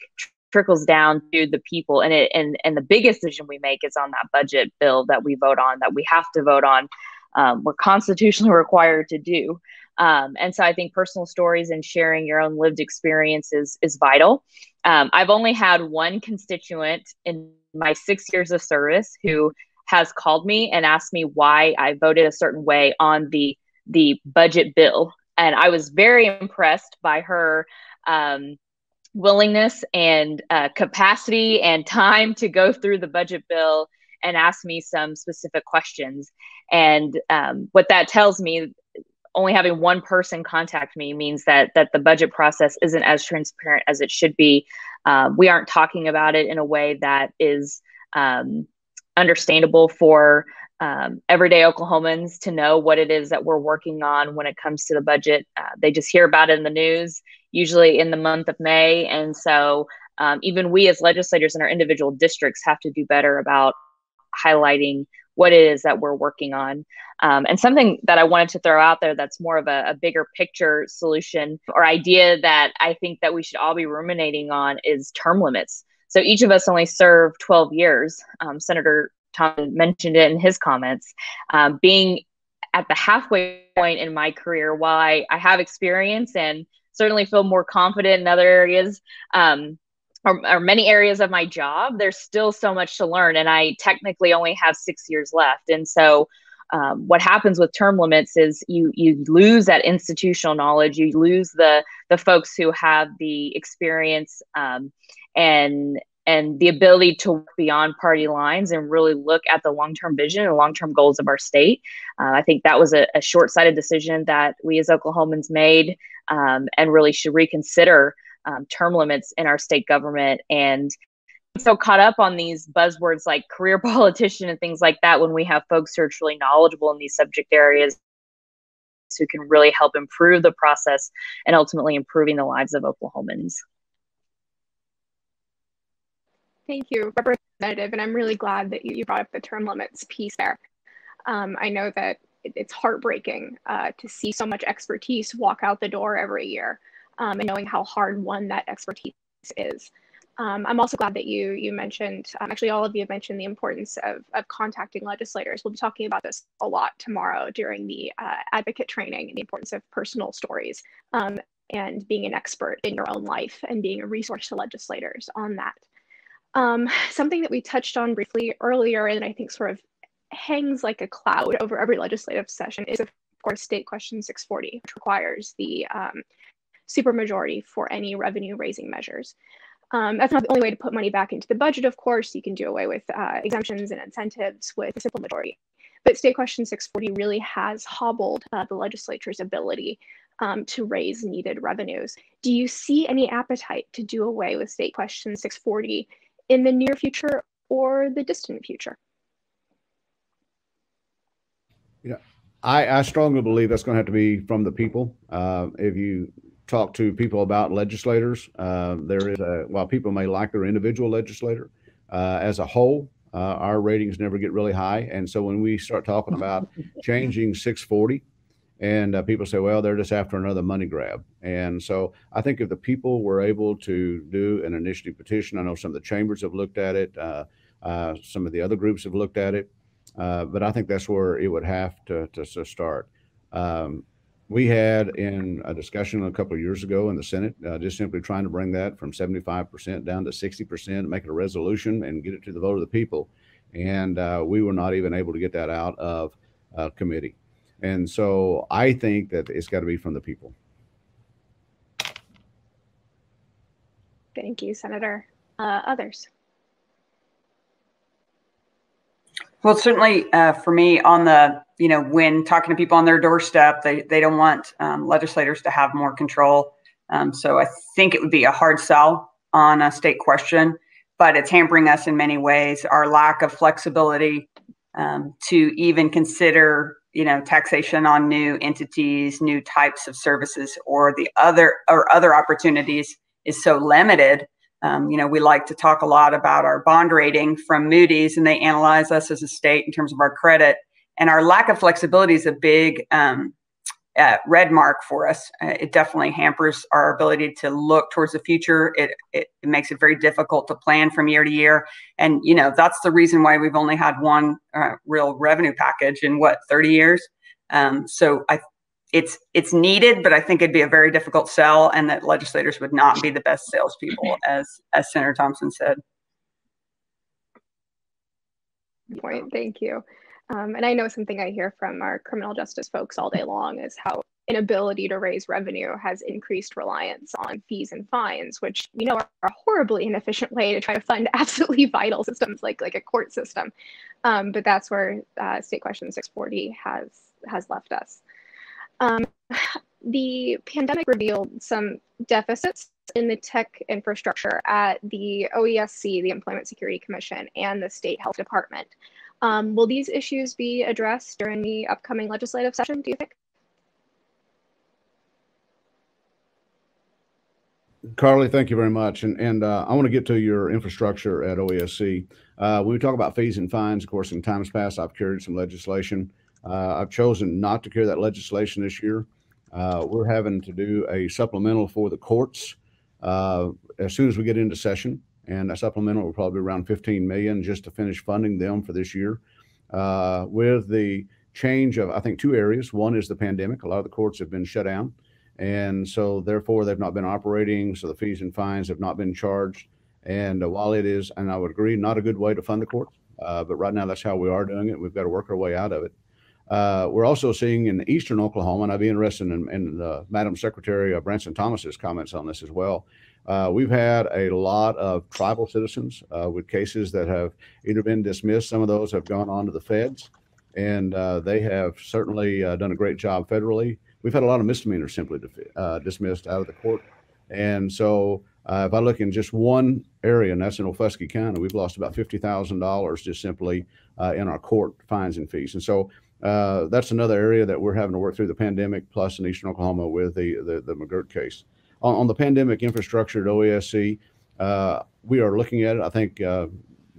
trickles down to the people. And it and and the biggest decision we make is on that budget bill that we vote on that we have to vote on um, we're constitutionally [LAUGHS] required to do. Um, and so i think personal stories and sharing your own lived experiences is vital. Um, i've only had one constituent in my six years of service who has called me and asked me why i voted a certain way on the the budget bill. And i was very impressed by her um, willingness and uh, capacity and time to go through the budget bill and ask me some specific questions. And um, what that tells me, only having one person contact me means that that the budget process isn't as transparent as it should be. Um, we aren't talking about it in a way that is um, understandable for um, everyday Oklahomans to know what it is that we're working on when it comes to the budget. Uh, they just hear about it in the news, usually in the month of May. And so um, even we as legislators in our individual districts have to do better about highlighting what it is that we're working on. Um, and something that I wanted to throw out there that's more of a, a, bigger picture solution or idea that I think that we should all be ruminating on is term limits. So each of us only serve 12 years. Um, Senator Tom mentioned it in his comments. Um, being at the halfway point in my career, while I, I have experience and certainly feel more confident in other areas, um, or, or, many areas of my job, there's still so much to learn. And I technically only have six years left. And so, um, what happens with term limits is you you lose that institutional knowledge, you lose the the folks who have the experience um, and and the ability to work beyond party lines and really look at the long-term vision and long-term goals of our state. Uh, I think that was a, a, short-sighted decision that we as Oklahomans made, um, and really should reconsider um, term limits in our state government. And so caught up on these buzzwords like career [LAUGHS] politician and things like that when we have folks who are truly knowledgeable in these subject areas who can really help improve the process and ultimately improving the lives of Oklahomans. Thank you, Representative. And I'm really glad that you, brought up the term limits piece there. Um, I know that it, it's heartbreaking uh, to see so much expertise walk out the door every year um, and knowing how hard won that expertise is. Um, I'm also glad that you you mentioned, um, actually all of you have mentioned the importance of, of contacting legislators. We'll be talking about this a lot tomorrow during the uh, advocate training and the importance of personal stories um, and being an expert in your own life and being a resource to legislators on that. Um, something that we touched on briefly earlier and I think sort of hangs like a cloud over every legislative session is of course state question 640, which requires the um, supermajority for any revenue raising measures. Um, that's not the only way to put money back into the budget, of course. You can do away with uh, exemptions and incentives with a simple majority. But State Question 640 really has hobbled uh, the legislature's ability um, to raise needed revenues. Do you see any appetite to do away with State Question 640 in the near future or the distant future? Yeah, I, I strongly believe that's going to have to be from the people. Uh, if you talk to people about legislators. Uh, there is a, while people may like their individual legislator, uh, as a whole, uh, our ratings never get really high. And so when we start talking about [LAUGHS] changing 640, and uh, people say, well, they're just after another money grab. And so I think if the people were able to do an initiative petition, I know some of the chambers have looked at it, uh, uh, some of the other groups have looked at it, but I think that's where it would have to, to, to start. Um, we had in a discussion a couple of years ago in the Senate, uh, just simply trying to bring that from 75% down to 60%, make it a resolution and get it to the vote of the people. And uh, we were not even able to get that out of uh, committee. And so I think that it's got to be from the people. Thank you, Senator. Uh, others? Well, certainly uh, for me, on the you know when talking to people on their doorstep, they they don't want um, legislators to have more control. Um, so I think it would be a hard sell on a state question, but it's hampering us in many ways. Our lack of flexibility um, to even consider you know taxation on new entities, new types of services, or the other or other opportunities is so limited um, you know, we like to talk a lot about our bond rating from Moody's, and they analyze us as a state in terms of our credit. And our lack of flexibility is a big um, uh, red mark for us. Uh, it definitely hampers our ability to look towards the future. It, it, it makes it very difficult to plan from year to year. And you know, that's the reason why we've only had one uh, real revenue package in what 30 years. Um, so I it's it's needed, but I think it'd be a very difficult sell, and that legislators would not be the best salespeople, as as Senator Thompson said. Point. Thank you. Um, and I know something I hear from our criminal justice folks all day long is how inability to raise revenue has increased reliance on fees and fines, which we know are a horribly inefficient way to try to fund [LAUGHS] absolutely vital systems like like a court system. Um, but that's where uh, State Question 640 has has left us. Um, [SIGHS] the pandemic revealed some deficits in the tech infrastructure at the OESC, the Employment Security Commission, and the State Health Department. Um, will these issues be addressed during the upcoming legislative session, do you think? Carly, thank you very much. And, and uh, I want to get to your infrastructure at OESC. Uh, we talk about fees and fines, of course, in times past, I've carried some legislation uh, I've chosen not to carry that legislation this year. Uh, we're having to do a supplemental for the courts uh, as soon as we get into session, and a supplemental will probably be around 15 million just to finish funding them for this year. Uh, with the change of, I think, two areas. One is the pandemic. A lot of the courts have been shut down, and so therefore they've not been operating. So the fees and fines have not been charged. And uh, while it is, and I would agree, not a good way to fund the courts, uh, but right now that's how we are doing it. We've got to work our way out of it. Uh, we're also seeing in eastern Oklahoma, and I'd be interested in, in Madam Secretary uh, Branson Thomas's comments on this as well. Uh, we've had a lot of tribal citizens uh, with cases that have either been dismissed. Some of those have gone on to the feds, and uh, they have certainly done a great job federally. We've had a lot of misdemeanors simply dismissed out of the court. And so if I look in just one area, and that's in Okfuskee County, we've lost about $50,000 just simply in our court fines and fees. And so uh, that's another area that we're having to work through the pandemic, plus in Eastern Oklahoma with the the, the McGirt case. On, on, the pandemic infrastructure at OESC, uh, we are looking at it. I think uh,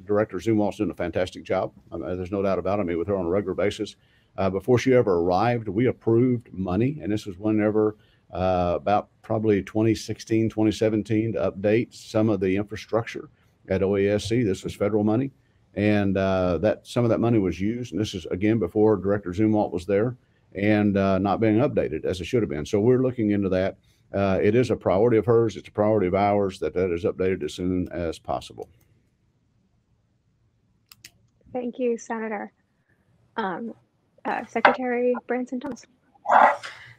Director Zumwalt's doing a fantastic job. I mean, there's no doubt about it. I meet with her on a regular basis. Uh, before she ever arrived, we approved money, and this was whenever uh, about probably 2016, 2017 to update some of the infrastructure at OESC. This was federal money, and uh, that some of that money was used. And this is again before Director Zumwalt was there, and uh, not being updated as it should have been. So we're looking into that. Uh, it is a priority of hers. It's a priority of ours that that is updated as soon as possible. Thank you, Senator. Um, uh, Secretary Branson Thomas.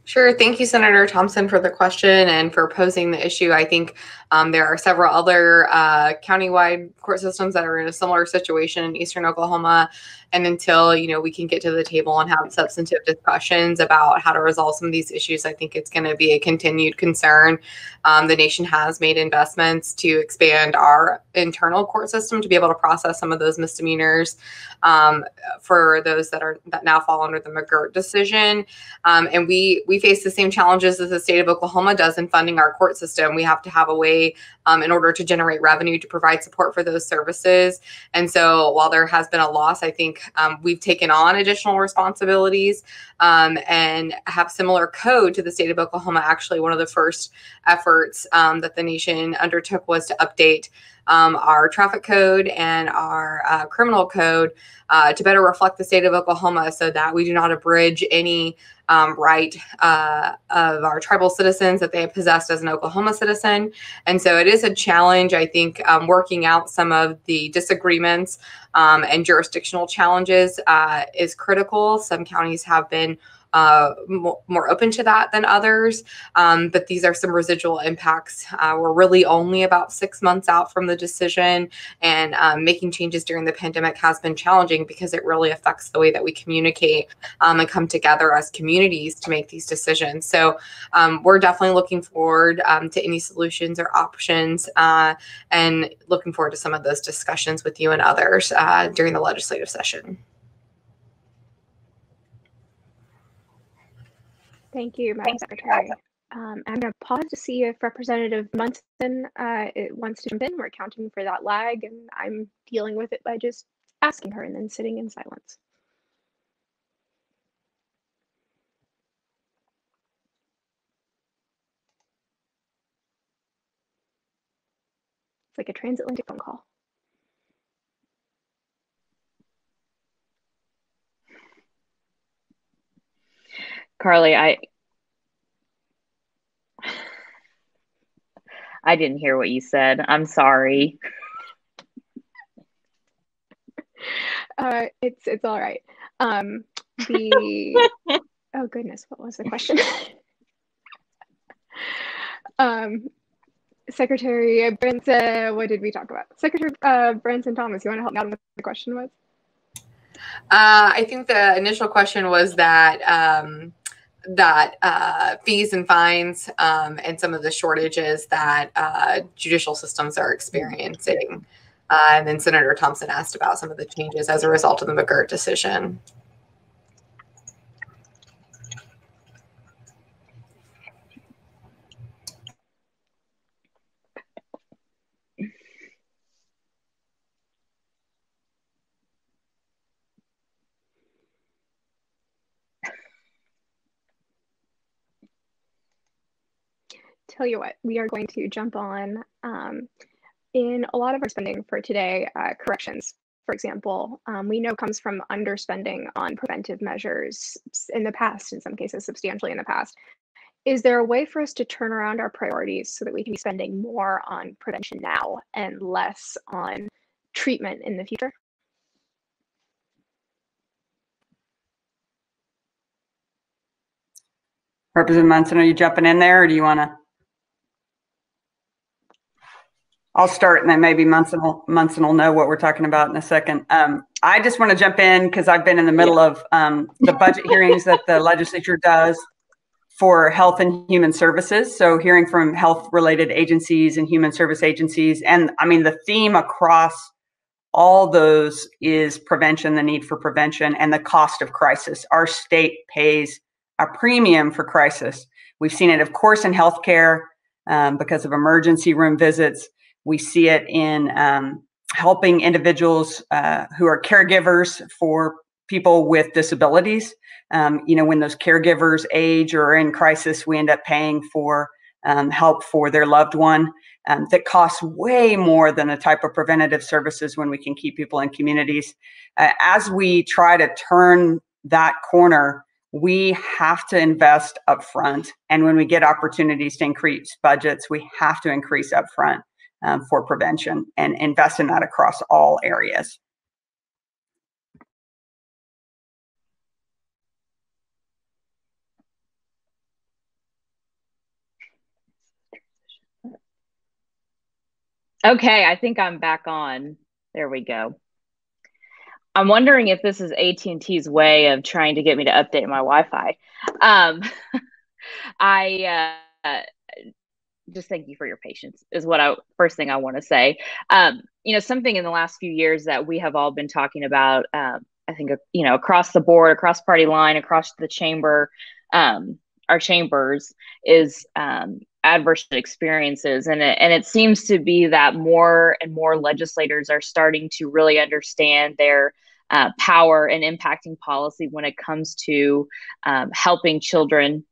Sure. Thank you, Senator Thompson, for the question and for posing the issue. I think um, there are several other uh, countywide court systems that are in a similar situation in Eastern Oklahoma. And until you know we can get to the table and have substantive discussions about how to resolve some of these issues, I think it's going to be a continued concern. Um, the nation has made investments to expand our internal court system to be able to process some of those misdemeanors um, for those that are that now fall under the McGirt decision. Um, and we we face the same challenges as the state of Oklahoma does in funding our court system. We have to have a way um, in order to generate revenue to provide support for those services. And so while there has been a loss, I think um, we've taken on additional responsibilities um, and have similar code to the state of Oklahoma. Actually, one of the first efforts um, that the nation undertook was to update um, our traffic code and our uh, criminal code uh, to better reflect the state of Oklahoma so that we do not abridge any um, right uh, of our tribal citizens that they have possessed as an Oklahoma citizen. And so it is a challenge, I think, um, working out some of the disagreements um, and jurisdictional challenges uh, is critical. Some counties have been uh, more, more, open to that than others. Um, but these are some residual impacts. Uh, we're really only about six months out from the decision, and um, making changes during the pandemic has been challenging because it really affects the way that we communicate um, and come together as communities to make these decisions. So um, we're definitely looking forward um, to any solutions or options uh, and looking forward to some of those discussions with you and others uh, during the legislative session. Thank you, Madam Secretary. Um, I'm going to pause to see if Representative Munson uh, wants to jump in. We're accounting for that lag, and I'm dealing with it by just asking her and then sitting in silence. It's like a transatlantic phone call. Carly, I I didn't hear what you said. I'm sorry. Uh, it's it's all right. Um, the [LAUGHS] oh goodness, what was the question? [LAUGHS] um, Secretary Branson, what did we talk about? Secretary uh, Branson Thomas, you want to help me out with what the question was? Uh, I think the initial question was that um, that uh, fees and fines um, and some of the shortages that uh, judicial systems are experiencing. Uh, and then Senator Thompson asked about some of the changes as a result of the McGirt decision. Tell you what, we are going to jump on um, in a lot of our spending for today, uh, corrections, for example, um, we know comes from underspending on preventive measures in the past, in some cases, substantially in the past. Is there a way for us to turn around our priorities so that we can be spending more on prevention now and less on treatment in the future? Representative Munson, are you jumping in there or do you want to? I'll start and then maybe Munson will, Munson will know what we're talking about in a second. Um, I just want to jump in because I've been in the middle of um, the budget hearings that the legislature does for health and human services. So hearing from health related agencies and human service agencies. And I mean, the theme across all those is prevention, the need for prevention and the cost of crisis. Our state pays a premium for crisis. We've seen it, of course, in healthcare um, because of emergency room visits we see it in um, helping individuals uh, who are caregivers for people with disabilities Um, you know, when those caregivers age or are in crisis, we end up paying for um, help for their loved one um, that costs way more than the type of preventative services when we can keep people in communities. Uh, as we try to turn that corner, we have to invest upfront. And when we get opportunities to increase budgets, we have to increase upfront um, for prevention and invest in that across all areas. Okay, I think I'm back on. There we go. I'm wondering if this is AT&T's way of trying to get me to update my Wi-Fi. Um, [LAUGHS] I uh, just thank you for your patience is what I first thing I want to say. Um, you know, something in the last few years that we have all been talking about. Um, I think you know across the board, across party line, across the chamber, um, our chambers is um, adverse experiences and it, and it seems to be that more and more legislators are starting to really understand their uh, power and impacting policy when it comes to um, helping children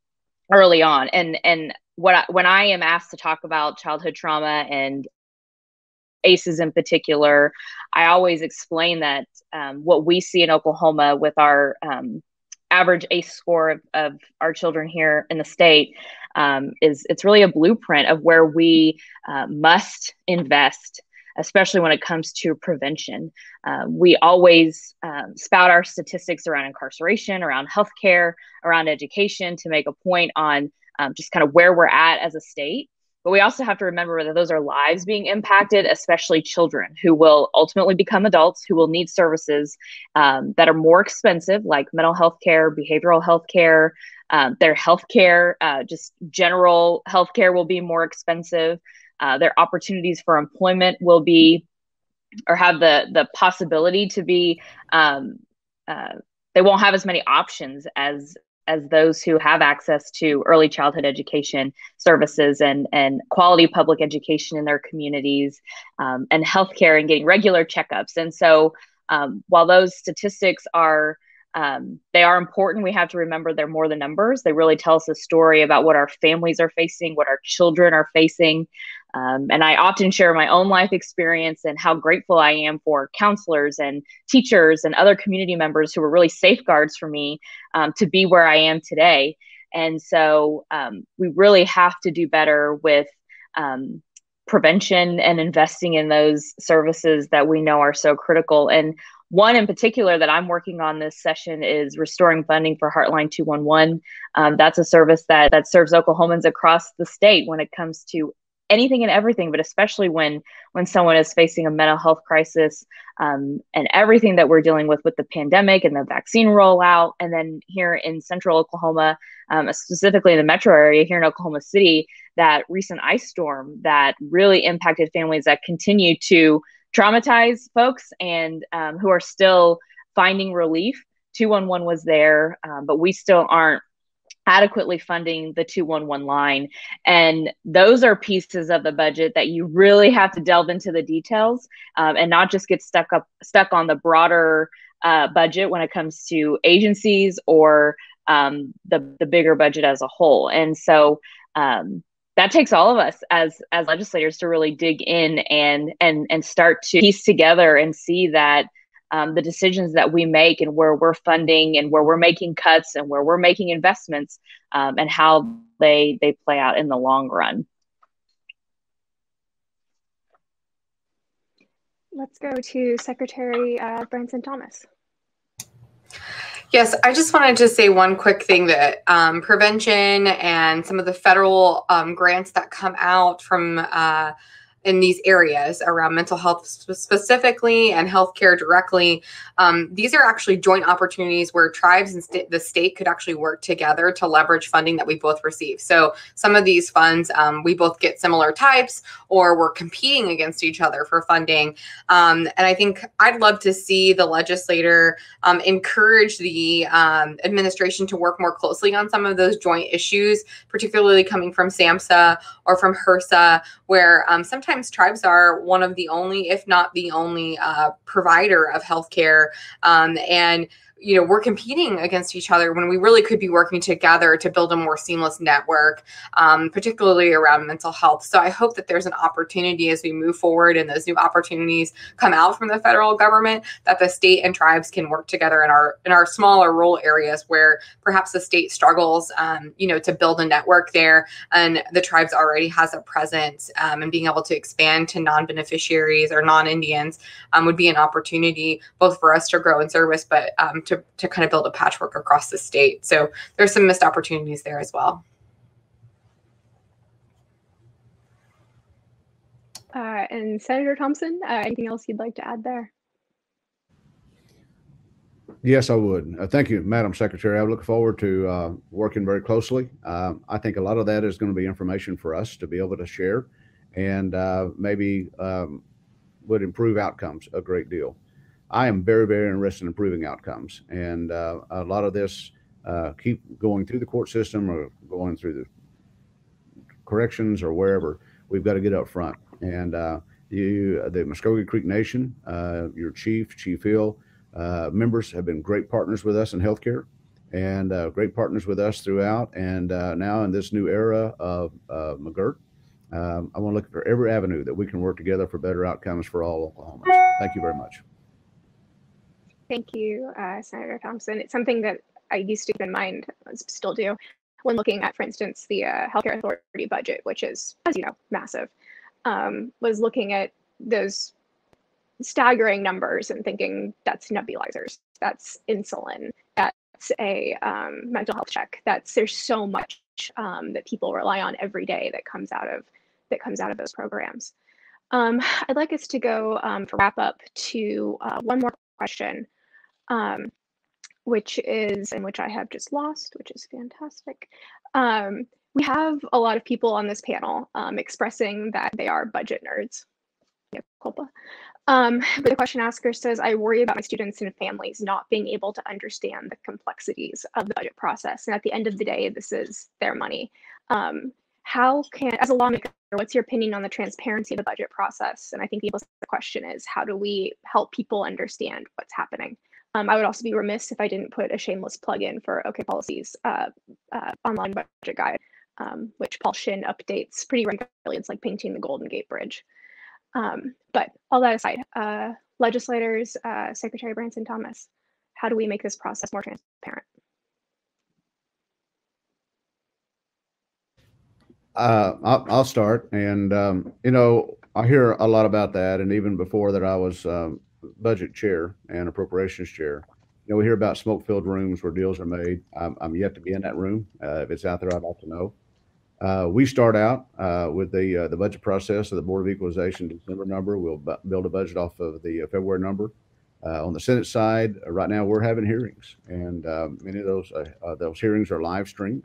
early on and and what I, when I am asked to talk about childhood trauma and ACEs in particular, I always explain that um, what we see in Oklahoma with our um, average ACE score of, of, our children here in the state um, is it's really a blueprint of where we uh, must invest especially when it comes to prevention. Um, we always um, spout our statistics around incarceration, around healthcare, around education to make a point on um, just kind of where we're at as a state. But we also have to remember that those are lives being impacted, especially children who will ultimately become adults who will need services um, that are more expensive, like mental health care, behavioral health care, um, their health care, uh, just general health care will be more expensive. Uh, their opportunities for employment will be or have the the possibility to be um, uh, they won't have as many options as as those who have access to early childhood education services and, and quality public education in their communities um, and healthcare and getting regular checkups. And so um, while those statistics are um, they are important. We have to remember they're more than numbers. They really tell us a story about what our families are facing, what our children are facing. Um, and I often share my own life experience and how grateful I am for counselors and teachers and other community members who were really safeguards for me um, to be where I am today. And so um, we really have to do better with um, prevention and investing in those services that we know are so critical. And one in particular that I'm working on this session is restoring funding for Heartline 211. Um, that's a service that that serves Oklahomans across the state when it comes to anything and everything, but especially when when someone is facing a mental health crisis um, and everything that we're dealing with with the pandemic and the vaccine rollout, and then here in Central Oklahoma, um, specifically in the metro area here in Oklahoma City, that recent ice storm that really impacted families that continue to traumatize folks and um, who are still finding relief. 211 was there, um, but we still aren't adequately funding the 211 line. And those are pieces of the budget that you really have to delve into the details um, and not just get stuck up stuck on the broader uh, budget when it comes to agencies or um, the, the bigger budget as a whole. And so um, that takes all of us as as legislators to really dig in and and and start to piece together and see that um, the decisions that we make and where we're funding and where we're making cuts and where we're making investments um, and how they they play out in the long run. Let's go to Secretary uh, Branson Thomas. Yes, I just wanted to say one quick thing that um, prevention and some of the federal um, grants that come out from uh, in these areas around mental health specifically and healthcare directly. Um, these are actually joint opportunities where tribes and st- the state could actually work together to leverage funding that we both receive. So some of these funds, um, we both get similar types or we're competing against each other for funding. Um, and I think I'd love to see the legislator um, encourage the um, administration to work more closely on some of those joint issues, particularly coming from SAMHSA or from HRSA, where um, sometimes tribes are one of the only, if not the only, uh, provider of healthcare. Um, and you know we're competing against each other when we really could be working together to build a more seamless network um, particularly around mental health. So i hope that there's an opportunity as we move forward and those new opportunities come out from the federal government that the state and tribes can work together in our in our smaller rural areas where perhaps the state struggles um, you know to build a network there and the tribes already has a presence um, and being able to expand to non-beneficiaries or non-indians um, would be an opportunity both for us to grow in service but um, to to to kind of build a patchwork across the state. So there's some missed opportunities there as well. Uh, and Senator Thompson, uh, anything else you'd like to add there? Yes, I would. Uh, thank you, Madam Secretary. I look forward to uh, working very closely. Uh, I think a lot of that is going to be information for us to be able to share and uh, maybe um, would improve outcomes a great deal. I am very, very interested in improving outcomes. And uh, a lot of this uh, keep going through the court system or going through the corrections or wherever. We've got to get up front. And uh, you, the Muscogee Creek Nation, uh, your chief, Chief Hill, uh, members have been great partners with us in healthcare and uh, great partners with us throughout. And now in this new era of McGirt, um, I want to look for every avenue that we can work together for better outcomes for all Oklahomans. Thank you very much. Thank you, uh, Senator Thompson. It's something that I used to keep in mind, still do, when looking at, for instance, the uh, Healthcare Authority budget, which is, as you know, massive, um, was looking at those staggering numbers and thinking that's nebulizers, that's insulin, that's a um, mental health check. That's there's so much um, that people rely on every day that comes out of that comes out of those programs. Um, I'd like us to go um, for wrap up to uh, one more question um, which is, and which I have just lost, which is fantastic. Um, we have a lot of people on this panel um, expressing that they are budget nerds. culpa. Um, but the question asker says, I worry about my students and families not being able to understand the complexities of the budget process. And at the end of the day, this is their money. Um, how can, as a lawmaker, what's your opinion on the transparency of the budget process? And I think the question is, how do we help people understand what's happening? Um, I would also be remiss if I didn't put a shameless plug in for OK Policy's uh, uh, online budget guide, um, which Paul Shinn updates pretty regularly. It's like painting the Golden Gate Bridge. Um, but all that aside, uh, legislators, uh, Secretary Branson Thomas, how do we make this process more transparent? Uh, I'll, I'll, start. And, um, you know, I hear a lot about that. And even before that, I was um, budget chair and appropriations chair. You know, we hear about smoke filled rooms where deals are made. I'm, I'm, yet to be in that room. Uh, if it's out there, I'd like to know. Uh, we start out uh, with the uh, the budget process of the Board of Equalization December number. We'll bu- build a budget off of the uh, February number. Uh, on the Senate side, right now we're having hearings, and many of those those hearings are live streamed.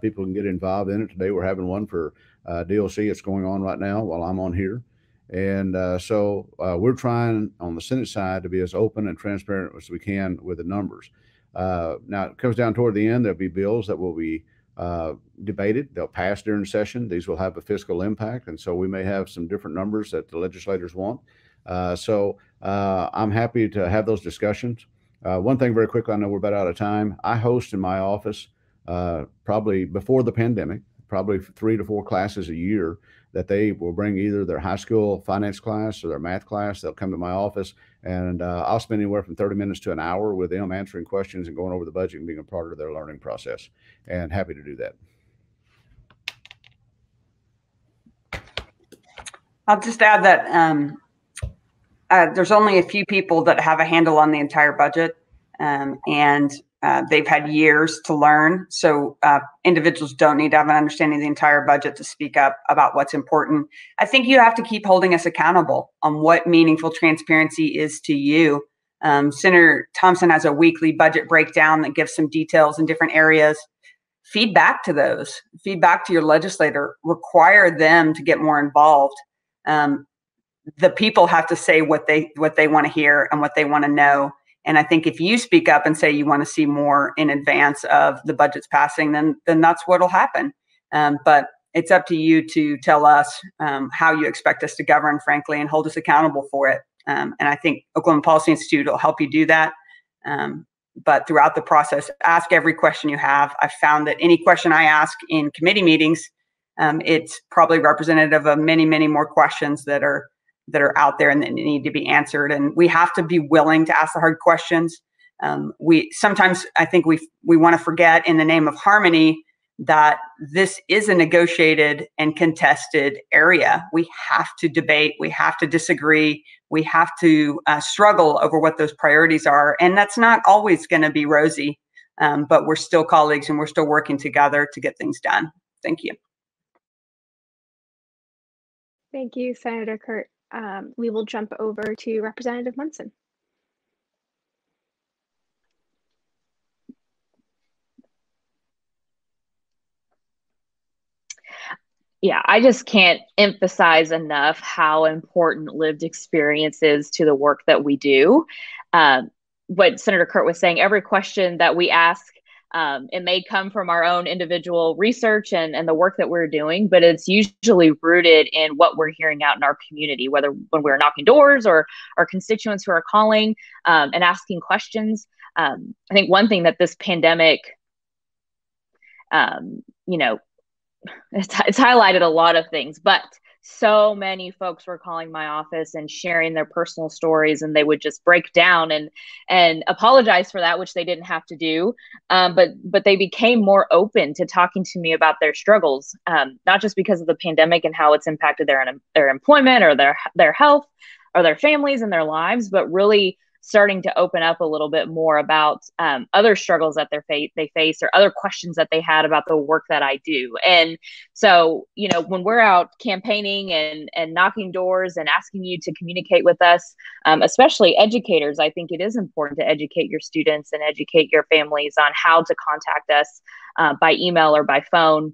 people can get involved in it. Today we're having one for DLC. It's going on right now while I'm on here. And uh, so uh, we're trying on the Senate side to be as open and transparent as we can with the numbers. Uh, now, it comes down toward the end, there'll be bills that will be uh, debated. They'll pass during session. These will have a fiscal impact. And so we may have some different numbers that the legislators want. Uh, so uh, I'm happy to have those discussions. one thing very quickly, I know we're about out of time. I host in my office probably before the pandemic, probably three to four classes a year that they will bring either their high school finance class or their math class. They'll come to my office and uh, I'll spend anywhere from 30 minutes to an hour with them answering questions and going over the budget and being a part of their learning process. And happy to do that. I'll just add that um, uh, there's only a few people that have a handle on the entire budget. Um, and uh, they've had years to learn. So uh, individuals don't need to have an understanding of the entire budget to speak up about what's important. I think you have to keep holding us accountable on what meaningful transparency is to you. Um, Senator Thompson has a weekly budget breakdown that gives some details in different areas. Feedback to those, feedback to your legislator, require them to get more involved. Um, the people have to say what they what they want to hear and what they want to know and I think if you speak up and say you want to see more in advance of the budget's passing, then then that's what'll happen. Um, but it's up to you to tell us um, how you expect us to govern, frankly, and hold us accountable for it. Um, and I think Oklahoma Policy Institute will help you do that. Um, but throughout the process, ask every question you have. I've found that any question I ask in committee meetings, um, it's probably representative of many, many more questions that are that are out there and that need to be answered. And we have to be willing to ask the hard questions. Um, we sometimes I think we we want to forget in the name of harmony that this is a negotiated and contested area. We have to debate, we have to disagree, we have to uh, struggle over what those priorities are. And that's not always going to be rosy, um, but we're still colleagues and we're still working together to get things done. Thank you. Thank you, Senator Kirt. Um, we will jump over to Representative Munson. yeah, I just can't emphasize enough how important lived experience is to the work that we do. Um, what Senator Kirt was saying, every question that we ask, um, it may come from our own individual research and, and the work that we're doing, but it's usually rooted in what we're hearing out in our community, whether when we're knocking doors or our constituents who are calling um, and asking questions. Um, I think one thing that this pandemic, um, you know, [LAUGHS] it's, it's highlighted a lot of things, but so many folks were calling my office and sharing their personal stories and they would just break down and and apologize for that which they didn't have to do. Um, but but they became more open to talking to me about their struggles um, not just because of the pandemic and how it's impacted their their employment or their their health or their families and their lives but really starting to open up a little bit more about um, other struggles that they they face or other questions that they had about the work that I do. And so, you know, when we're out campaigning and and knocking doors and asking you to communicate with us, um, especially educators, I think it is important to educate your students and educate your families on how to contact us uh, by email or by phone,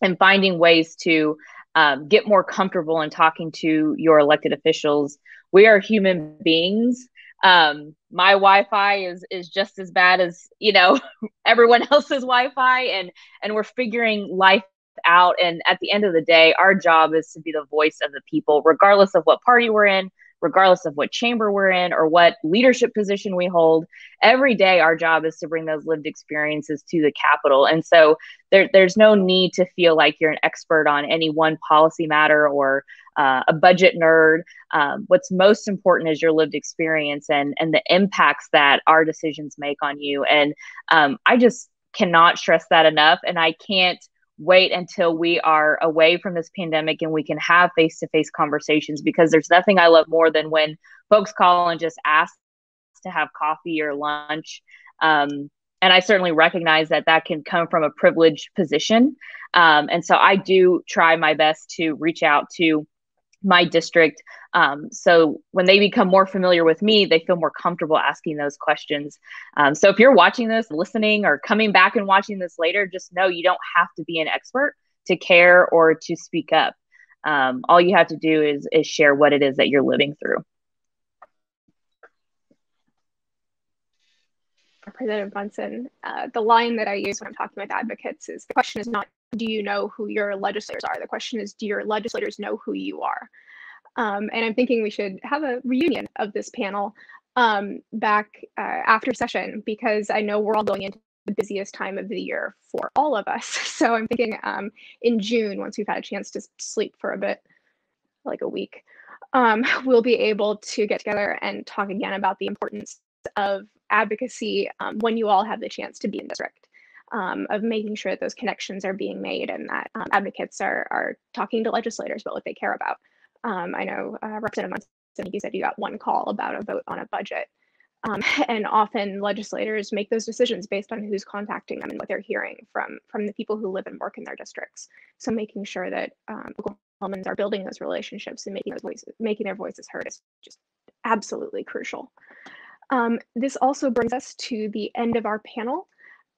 and finding ways to um, get more comfortable in talking to your elected officials. We are human beings um my wi-fi is is just as bad as you know [LAUGHS] everyone else's wi-fi and and we're figuring life out. And at the end of the day our job is to be the voice of the people regardless of what party we're in regardless of what chamber we're in or what leadership position we hold every day our job is to bring those lived experiences to the capitol and so there, there's no need to feel like you're an expert on any one policy matter or uh, a budget nerd. Um, what's most important is your lived experience and and the impacts that our decisions make on you. And um, I just cannot stress that enough. And I can't wait until we are away from this pandemic and we can have face to face conversations because there's nothing I love more than when folks call and just ask to have coffee or lunch. Um, and I certainly recognize that that can come from a privileged position. Um, and so I do try my best to reach out to my district. Um, so when they become more familiar with me, they feel more comfortable asking those questions. Um, so if you're watching this, listening, or coming back and watching this later, just know you don't have to be an expert to care or to speak up. Um, all you have to do is, is share what it is that you're living through. Representative Munson, uh, the line that I use when I'm talking with advocates is the question is not do you know who your legislators are? The question is, do your legislators know who you are? Um, and I'm thinking we should have a reunion of this panel um, back uh, after session because I know we're all going into the busiest time of the year for all of us. [LAUGHS] So I'm thinking um, in June, once we've had a chance to sleep for a bit, like a week, um, [LAUGHS] we'll be able to get together and talk again about the importance of advocacy um, when you all have the chance to be in district um, of making sure that those connections are being made and that um, advocates are, are talking to legislators about what they care about. Um, I know uh, Representative Munson, you said you got one call about a vote on a budget. Um, [LAUGHS] and often legislators make those decisions based on who's contacting them and what they're hearing from, from the people who live and work in their districts. So making sure that um, Oklahomans are building those relationships and making those voices, making their voices heard is just absolutely crucial. Um, this also brings us to the end of our panel.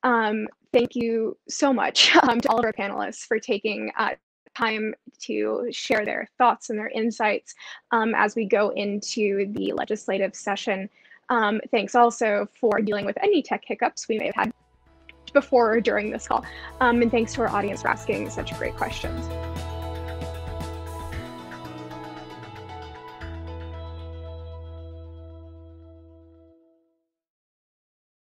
Um, thank you so much [LAUGHS] um, to all of our panelists for taking uh, time to share their thoughts and their insights um, as we go into the legislative session. Um, thanks also for dealing with any tech hiccups we may have had before or during this call. Um, and thanks to our audience for asking such great questions.